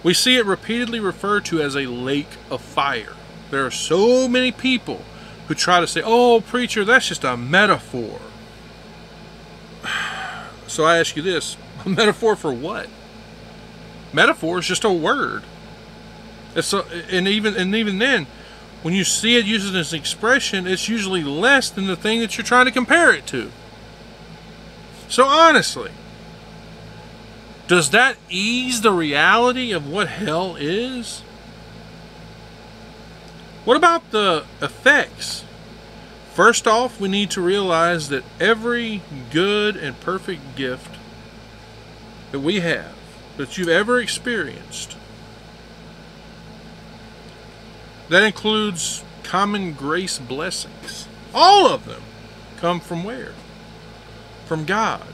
Speaker 3: we see it repeatedly referred to as a lake of fire. There are so many people who try to say, oh, preacher, that's just a metaphor. So, I ask you this a metaphor for what? Metaphor is just a word. It's a, and even and even then, when you see it used as an expression, it's usually less than the thing that you're trying to compare it to. So honestly, does that ease the reality of what hell is? What about the effects? First off, we need to realize that every good and perfect gift that we have, that you've ever experienced, that includes common grace blessings. All of them come from where? From God.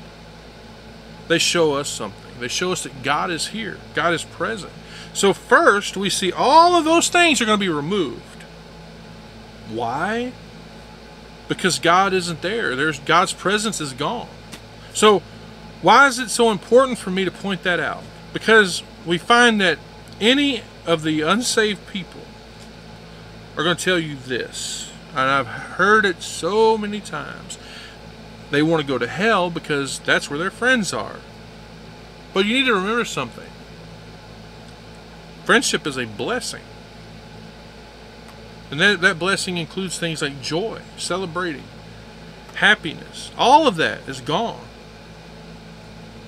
Speaker 3: They show us something. They show us that God is here, God is present. So, first, we see all of those things are going to be removed. Why? Because God isn't there. There's God's presence is gone. So, why is it so important for me to point that out? Because we find that any of the unsaved people are going to tell you this and I've heard it so many times. They want to go to hell because that's where their friends are. But you need to remember something friendship is a blessing. And that, that blessing includes things like joy, celebrating, happiness. All of that is gone.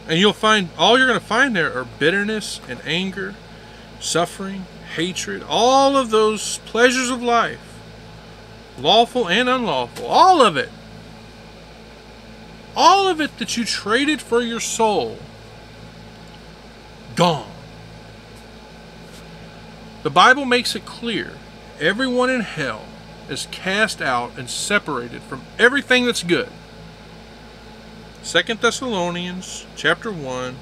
Speaker 3: And you'll find all you're going to find there are bitterness and anger, suffering, hatred, all of those pleasures of life, lawful and unlawful, all of it. All of it that you traded for your soul, gone. The Bible makes it clear everyone in hell is cast out and separated from everything that's good. Second Thessalonians chapter 1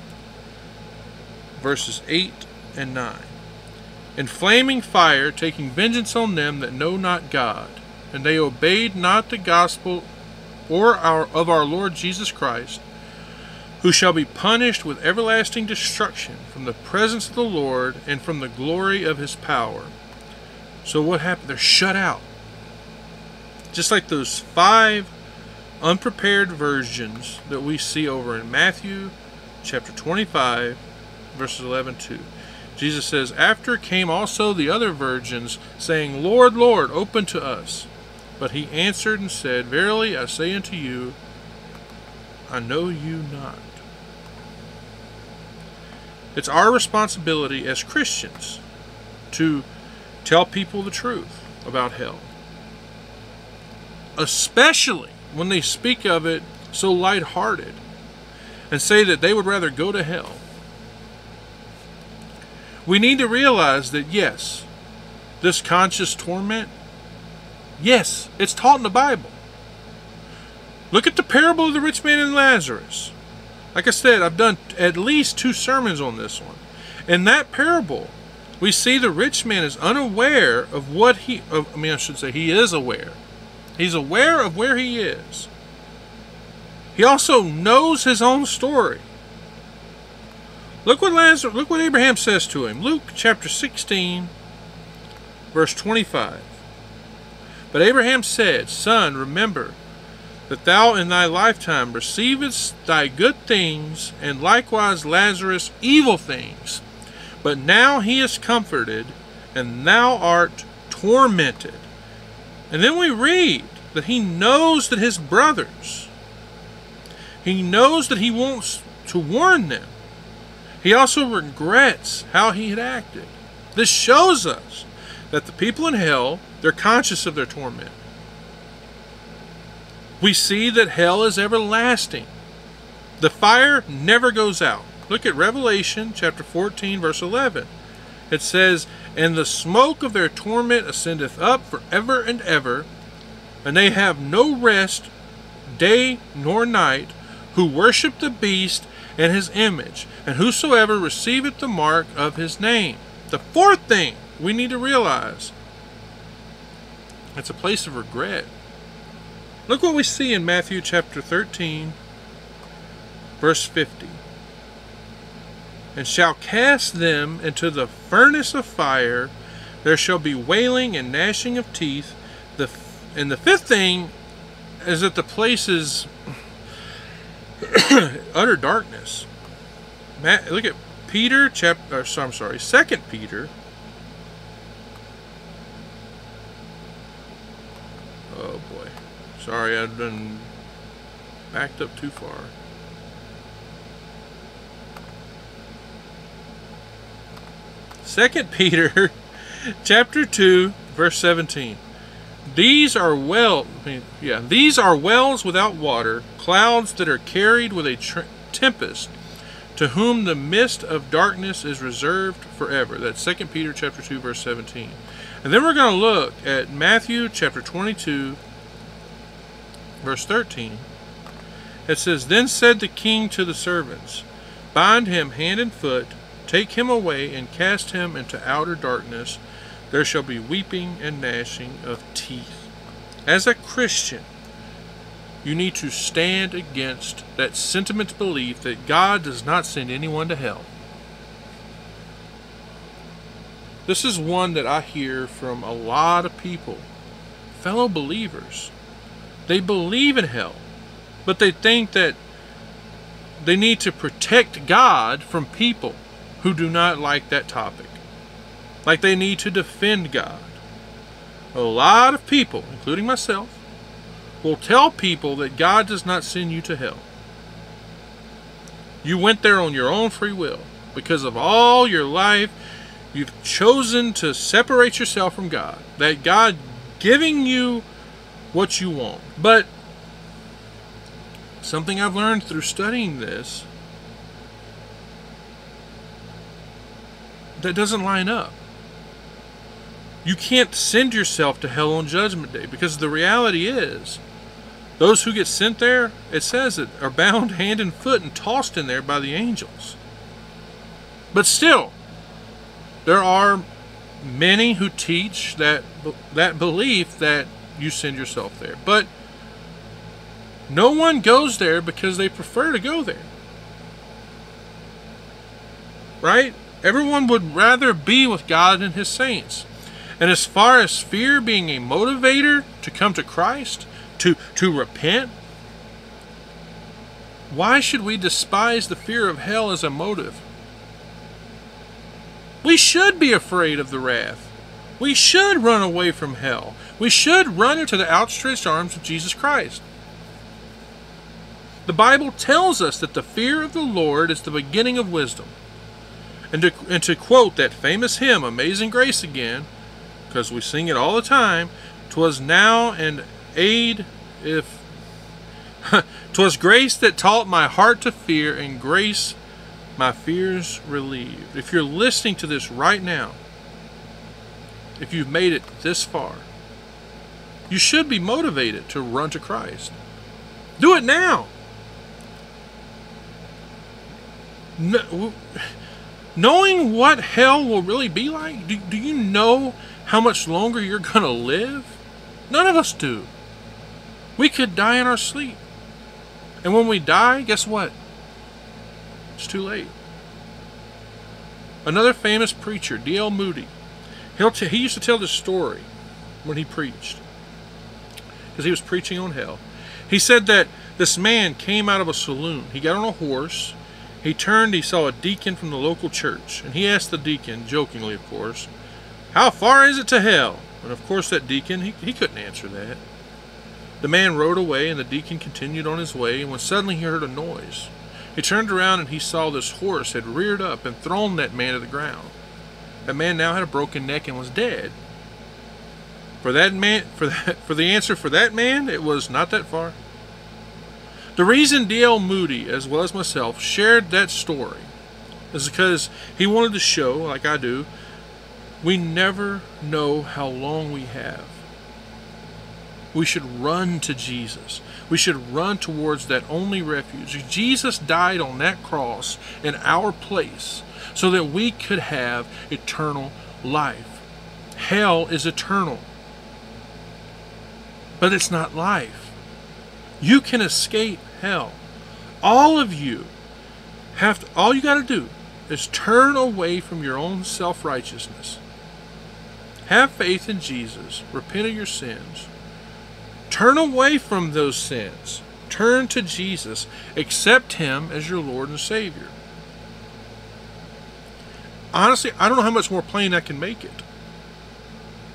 Speaker 3: verses 8 and 9. In flaming fire taking vengeance on them that know not God, and they obeyed not the gospel or our of our Lord Jesus Christ, who shall be punished with everlasting destruction from the presence of the Lord and from the glory of his power. So what happened? They're shut out. Just like those five unprepared virgins that we see over in Matthew chapter 25, verses 11 2. Jesus says, After came also the other virgins, saying, Lord, Lord, open to us. But he answered and said, Verily I say unto you, I know you not. It's our responsibility as Christians to tell people the truth about hell. Especially when they speak of it so lighthearted and say that they would rather go to hell. We need to realize that yes, this conscious torment, yes, it's taught in the Bible. Look at the parable of the rich man and Lazarus. Like I said, I've done at least two sermons on this one. In that parable, we see the rich man is unaware of what he, of, I mean, I should say, he is aware. He's aware of where he is. He also knows his own story. Look what Lazarus, look what Abraham says to him. Luke chapter 16, verse 25. But Abraham said, Son, remember that thou in thy lifetime receivest thy good things, and likewise Lazarus evil things. But now he is comforted, and thou art tormented. And then we read that he knows that his brothers, he knows that he wants to warn them. He also regrets how he had acted. This shows us that the people in hell, they're conscious of their torment. We see that hell is everlasting. The fire never goes out. Look at Revelation chapter 14, verse 11. It says, And the smoke of their torment ascendeth up for ever and ever, and they have no rest day nor night, who worship the beast and his image, and whosoever receiveth the mark of his name. The fourth thing we need to realize it's a place of regret. Look what we see in Matthew chapter 13, verse 50. And shall cast them into the furnace of fire. There shall be wailing and gnashing of teeth. The and the fifth thing is that the place is utter darkness. Matt, look at Peter chapter. I'm sorry, Second Peter Oh boy, Sorry, I've been backed up too far. Second Peter chapter 2 verse 17 These are well yeah these are wells without water clouds that are carried with a tempest to whom the mist of darkness is reserved forever. That's Second Peter chapter 2 verse 17 and then we're going to look at Matthew chapter 22 verse 13, it says, Then said the king to the servants, Bind him hand and foot, take him away, and cast him into outer darkness. There shall be weeping and gnashing of teeth. As a Christian, you need to stand against that sentiment belief that God does not send anyone to hell. This is one that I hear from a lot of people fellow believers. They believe in hell, but they think that they need to protect God from people who do not like that topic. Like they need to defend God. A lot of people, including myself, will tell people that God does not send you to hell. You went there on your own free will because of all your life you've chosen to separate yourself from God. That God giving you what you want. But something I've learned through studying this that doesn't line up. You can't send yourself to hell on Judgment Day because the reality is those who get sent there, it says it, are bound hand and foot and tossed in there by the angels. But still, there are many who teach that that belief that you send yourself there. But no one goes there because they prefer to go there. Right? Everyone would rather be with God and his saints. And as far as fear being a motivator to come to Christ, to, to repent, why should we despise the fear of hell as a motive? We should be afraid of the wrath. We should run away from hell. We should run into the outstretched arms of Jesus Christ. The Bible tells us that the fear of the Lord is the beginning of wisdom. And to, and to quote that famous hymn, Amazing Grace, again, because we sing it all the time, "'Twas now and aid if... "'Twas grace that taught my heart to fear, and grace my fears relieved. If you're listening to this right now, if you've made it this far, you should be motivated to run to Christ. Do it now. No, knowing what hell will really be like, do, do you know how much longer you're going to live? None of us do. We could die in our sleep. And when we die, guess what? It's too late. Another famous preacher, D.L. Moody, t- he used to tell this story when he preached, because he was preaching on hell. He said that this man came out of a saloon. He got on a horse. He turned, he saw a deacon from the local church, and he asked the deacon, jokingly of course, How far is it to hell? And of course, that deacon, he, he couldn't answer that. The man rode away, and the deacon continued on his way, and when suddenly he heard a noise. He turned around and he saw this horse had reared up and thrown that man to the ground. That man now had a broken neck and was dead. For that man, for that, for the answer for that man, it was not that far. The reason D.L. Moody, as well as myself, shared that story is because he wanted to show, like I do, we never know how long we have. We should run to Jesus. We should run towards that only refuge. Jesus died on that cross in our place so that we could have eternal life. Hell is eternal, but it's not life. You can escape hell. All of you have to, all you got to do is turn away from your own self righteousness. Have faith in Jesus, repent of your sins, Turn away from those sins. Turn to Jesus. Accept Him as your Lord and Savior. Honestly, I don't know how much more plain I can make it.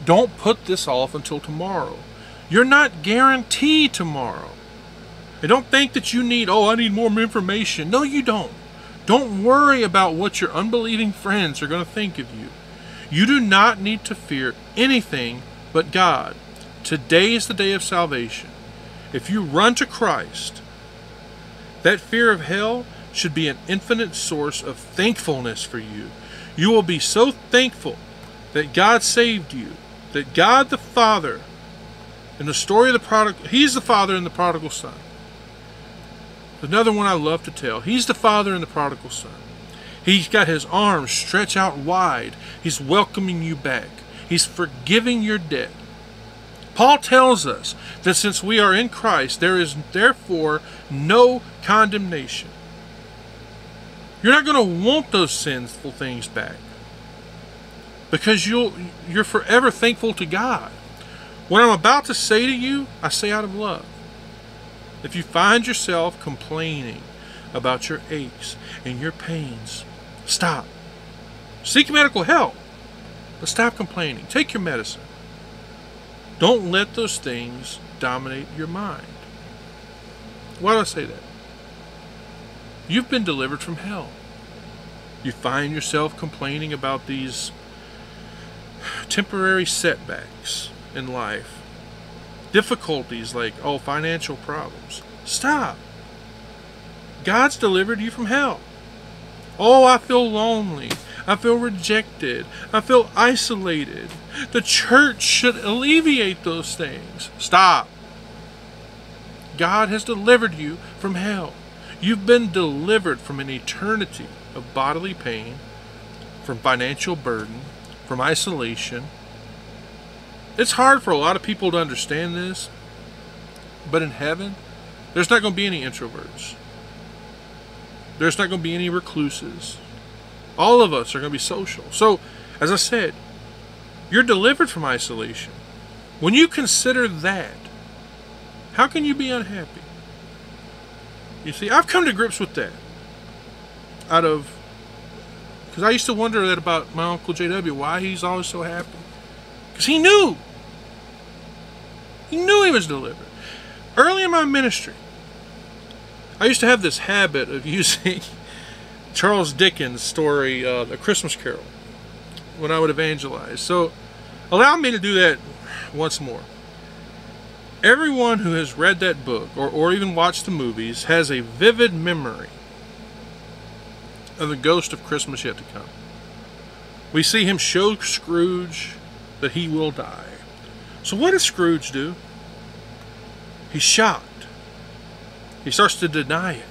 Speaker 3: Don't put this off until tomorrow. You're not guaranteed tomorrow. And don't think that you need, oh, I need more information. No, you don't. Don't worry about what your unbelieving friends are going to think of you. You do not need to fear anything but God. Today is the day of salvation. If you run to Christ, that fear of hell should be an infinite source of thankfulness for you. You will be so thankful that God saved you, that God the Father, in the story of the prodigal, He's the Father in the prodigal son. Another one I love to tell. He's the Father and the prodigal son. He's got his arms stretched out wide. He's welcoming you back. He's forgiving your debt. Paul tells us that since we are in Christ, there is therefore no condemnation. You're not going to want those sinful things back because you'll you're forever thankful to God. What I'm about to say to you, I say out of love. If you find yourself complaining about your aches and your pains, stop. Seek medical help, but stop complaining. Take your medicine. Don't let those things dominate your mind. Why do I say that? You've been delivered from hell. You find yourself complaining about these temporary setbacks in life, difficulties like, oh, financial problems. Stop. God's delivered you from hell. Oh, I feel lonely. I feel rejected. I feel isolated. The church should alleviate those things. Stop. God has delivered you from hell. You've been delivered from an eternity of bodily pain, from financial burden, from isolation. It's hard for a lot of people to understand this, but in heaven, there's not going to be any introverts. There's not going to be any recluses. All of us are going to be social. So, as I said, you're delivered from isolation. When you consider that, how can you be unhappy? You see, I've come to grips with that. Out of because I used to wonder that about my uncle JW, why he's always so happy. Because he knew. He knew he was delivered. Early in my ministry, I used to have this habit of using Charles Dickens' story, uh, A Christmas Carol, when I would evangelize. So allow me to do that once more. Everyone who has read that book or, or even watched the movies has a vivid memory of the ghost of Christmas yet to come. We see him show Scrooge that he will die. So, what does Scrooge do? He's shocked. He starts to deny it.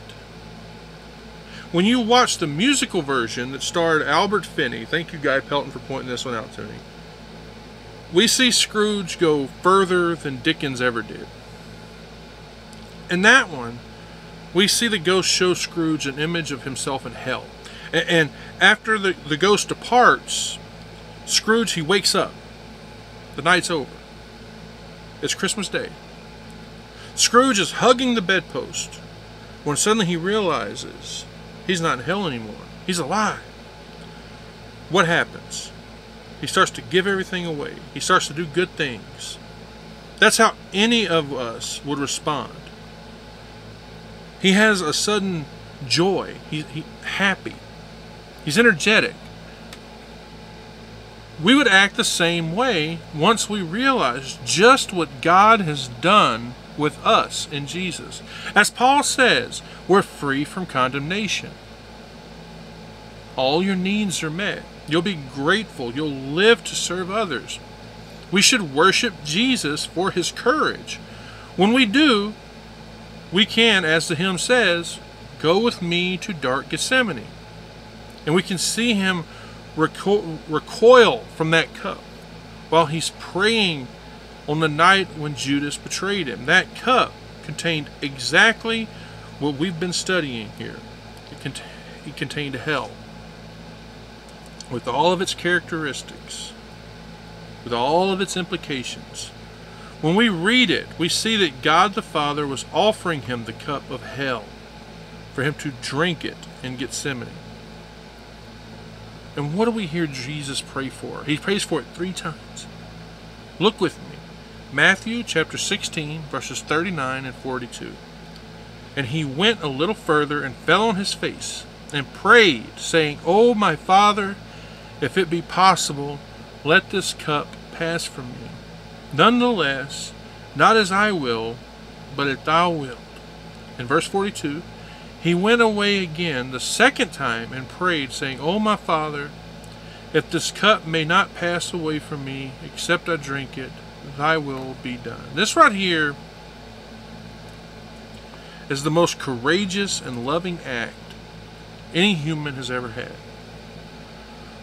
Speaker 3: When you watch the musical version that starred Albert Finney, thank you, Guy Pelton, for pointing this one out to me, we see Scrooge go further than Dickens ever did. In that one, we see the ghost show Scrooge an image of himself in hell. And, after the, the ghost departs, Scrooge, he wakes up. The night's over. It's Christmas Day. Scrooge is hugging the bedpost when suddenly he realizes he's not in hell anymore. He's alive. What happens? He starts to give everything away. He starts to do good things. That's how any of us would respond. He has a sudden joy. He's he, happy. He's energetic. We would act the same way once we realize just what God has done with us in Jesus. As Paul says, we're free from condemnation. All your needs are met. You'll be grateful. You'll live to serve others. We should worship Jesus for his courage. When we do, we can, as the hymn says, go with me to dark Gethsemane. And we can see him reco- recoil from that cup while he's praying on the night when Judas betrayed him. That cup contained exactly what we've been studying here. It, cont- it contained hell with all of its characteristics, with all of its implications. When we read it, we see that God the Father was offering him the cup of hell for him to drink it in Gethsemane. And what do we hear Jesus pray for? He prays for it three times. Look with me. Matthew chapter 16, verses 39 and 42. And he went a little further and fell on his face and prayed, saying, O oh, my Father, if it be possible, let this cup pass from me. Nonetheless, not as I will, but as thou wilt. In verse 42, he went away again the second time and prayed, saying, O my Father, if this cup may not pass away from me, except I drink it, thy will be done. This right here is the most courageous and loving act any human has ever had.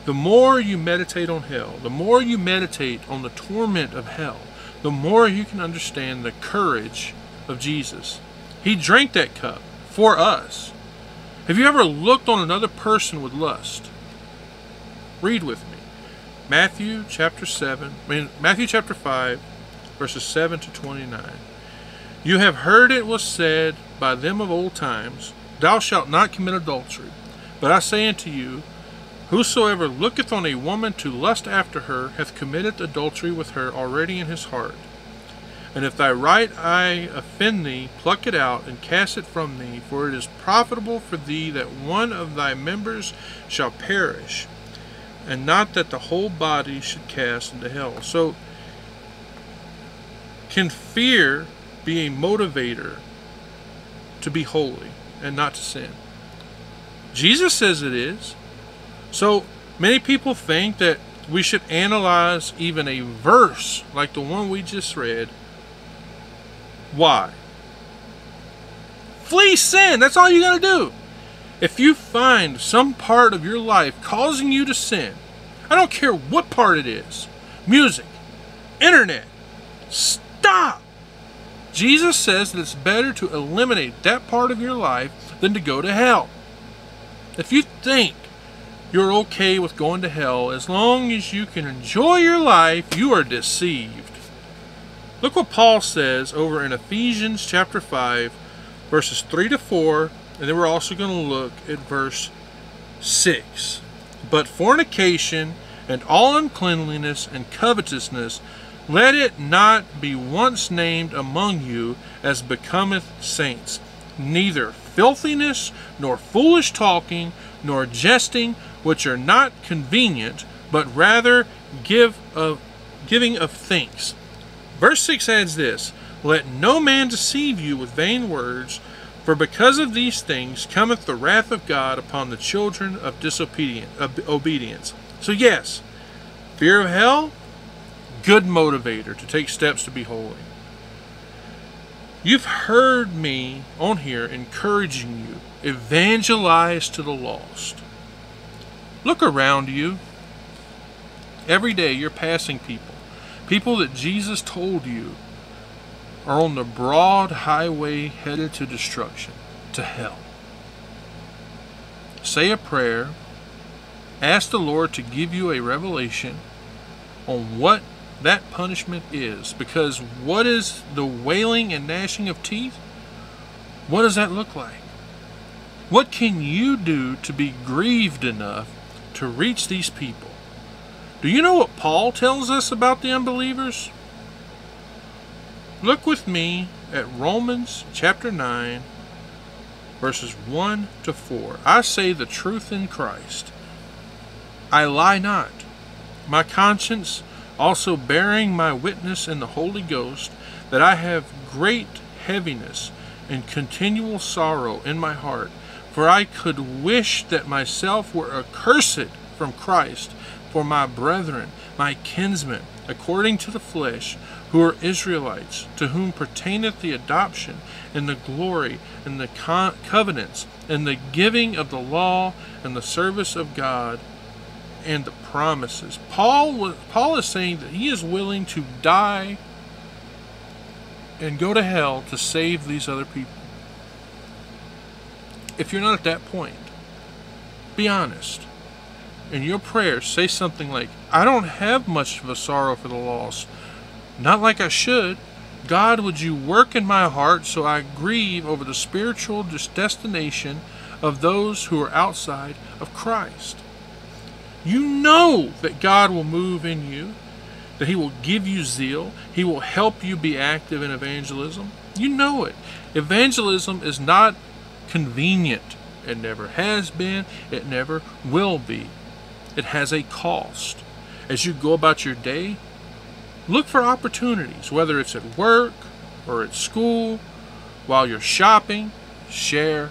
Speaker 3: The more you meditate on hell, the more you meditate on the torment of hell, the more you can understand the courage of Jesus. He drank that cup for us. Have you ever looked on another person with lust? Read with me. Matthew chapter 7, I mean, Matthew chapter 5, verses 7 to 29. You have heard it was said by them of old times, Thou shalt not commit adultery. But I say unto you, Whosoever looketh on a woman to lust after her hath committed adultery with her already in his heart. And if thy right eye offend thee, pluck it out and cast it from thee, for it is profitable for thee that one of thy members shall perish, and not that the whole body should cast into hell. So, can fear be a motivator to be holy and not to sin? Jesus says it is. So, many people think that we should analyze even a verse like the one we just read why? Flee sin. That's all you got to do. If you find some part of your life causing you to sin, I don't care what part it is music, internet, stop. Jesus says that it's better to eliminate that part of your life than to go to hell. If you think you're okay with going to hell as long as you can enjoy your life, you are deceived. Look what Paul says over in Ephesians chapter 5, verses 3 to 4, and then we're also going to look at verse 6. But fornication and all uncleanliness and covetousness, let it not be once named among you as becometh saints, neither filthiness, nor foolish talking, nor jesting, which are not convenient, but rather give of giving of thanks. Verse 6 adds this Let no man deceive you with vain words, for because of these things cometh the wrath of God upon the children of disobedience. So, yes, fear of hell, good motivator to take steps to be holy. You've heard me on here encouraging you, evangelize to the lost. Look around you. Every day you're passing people People that Jesus told you are on the broad highway headed to destruction, to hell. Say a prayer. Ask the Lord to give you a revelation on what that punishment is. Because what is the wailing and gnashing of teeth? What does that look like? What can you do to be grieved enough to reach these people? Do you know what Paul tells us about the unbelievers? Look with me at Romans chapter 9, verses 1 to 4. I say the truth in Christ. I lie not. My conscience also bearing my witness in the Holy Ghost that I have great heaviness and continual sorrow in my heart, for I could wish that myself were accursed from Christ for my brethren, my kinsmen, according to the flesh, who are Israelites, to whom pertaineth the adoption, and the glory, and the co- covenants, and the giving of the law, and the service of God, and the promises. Paul was, Paul is saying that he is willing to die and go to hell to save these other people. If you're not at that point, be honest in your prayers, say something like, I don't have much of a sorrow for the lost. Not like I should. God, would you work in my heart so I grieve over the spiritual destination of those who are outside of Christ? You know that God will move in you, that He will give you zeal, He will help you be active in evangelism. You know it. Evangelism is not convenient. It never has been, it never will be. It has a cost. As you go about your day, look for opportunities, whether it's at work or at school, while you're shopping, share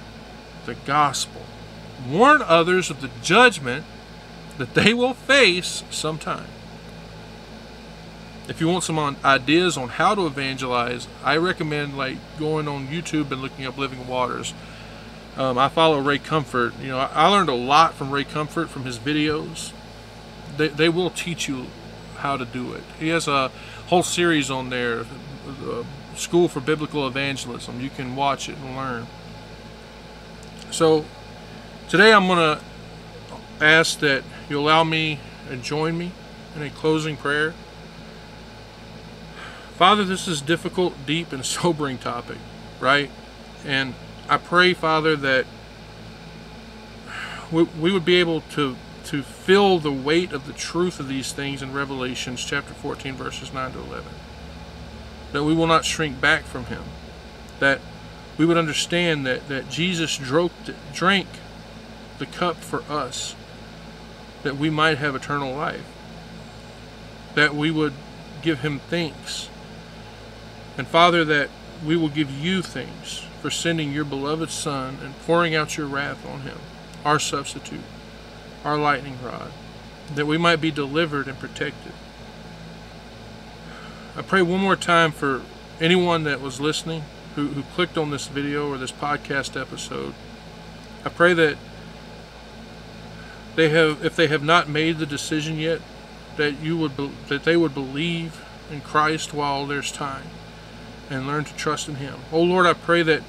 Speaker 3: the gospel. Warn others of the judgment that they will face sometime. If you want some ideas on how to evangelize, I recommend like going on YouTube and looking up Living Waters. Um, I follow Ray Comfort. You know, I learned a lot from Ray Comfort from his videos. They, they will teach you how to do it. He has a whole series on there, the School for Biblical Evangelism. You can watch it and learn. So today I'm going to ask that you allow me and join me in a closing prayer. Father, this is difficult, deep, and sobering topic, right? And I pray, Father, that we, we would be able to to feel the weight of the truth of these things in Revelations chapter 14, verses 9 to 11. That we will not shrink back from Him. That we would understand that, that Jesus drank, drank the cup for us, that we might have eternal life. That we would give Him thanks. And Father, that we will give you thanks for sending your beloved Son and pouring out your wrath on Him, our substitute our lightning rod, that we might be delivered and protected. I pray one more time for anyone that was listening who, who clicked on this video or this podcast episode. I pray that they have, if they have not made the decision yet, that you would, that they would believe in Christ while there's time, and learn to trust in Him. Oh Lord, I pray that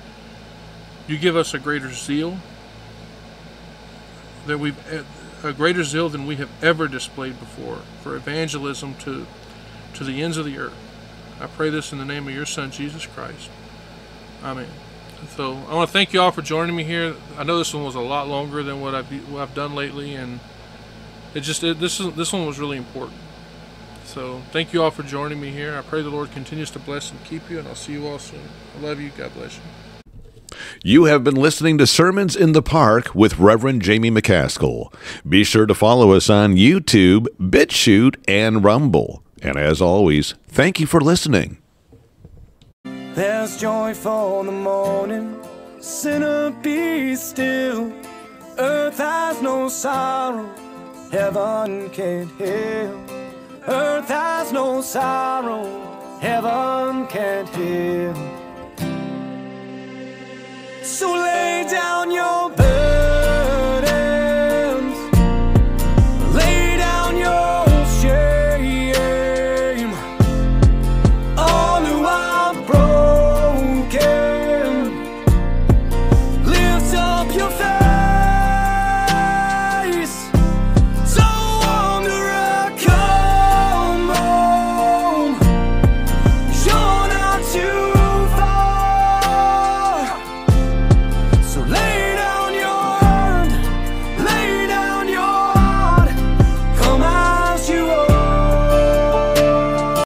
Speaker 3: you give us a greater zeal, that we've a greater zeal than we have ever displayed before for evangelism to, to the ends of the earth. I pray this in the name of your Son, Jesus Christ. Amen. So I want to thank you all for joining me here. I know this one was a lot longer than what I've, what I've done lately, and it just it, this is, this one was really important. So thank you all for joining me here. I pray the Lord continues to bless and keep you, and I'll see you all soon. I love you. God bless you.
Speaker 2: You have been listening to Sermons in the Park with Reverend Jamie McCaskill. Be sure to follow us on YouTube, BitChute, and Rumble. And as always, thank you for listening.
Speaker 1: There's joy for the morning, sinner be still. Earth has no sorrow, heaven can't heal. Earth has no sorrow, heaven can't heal. So lay down your burden.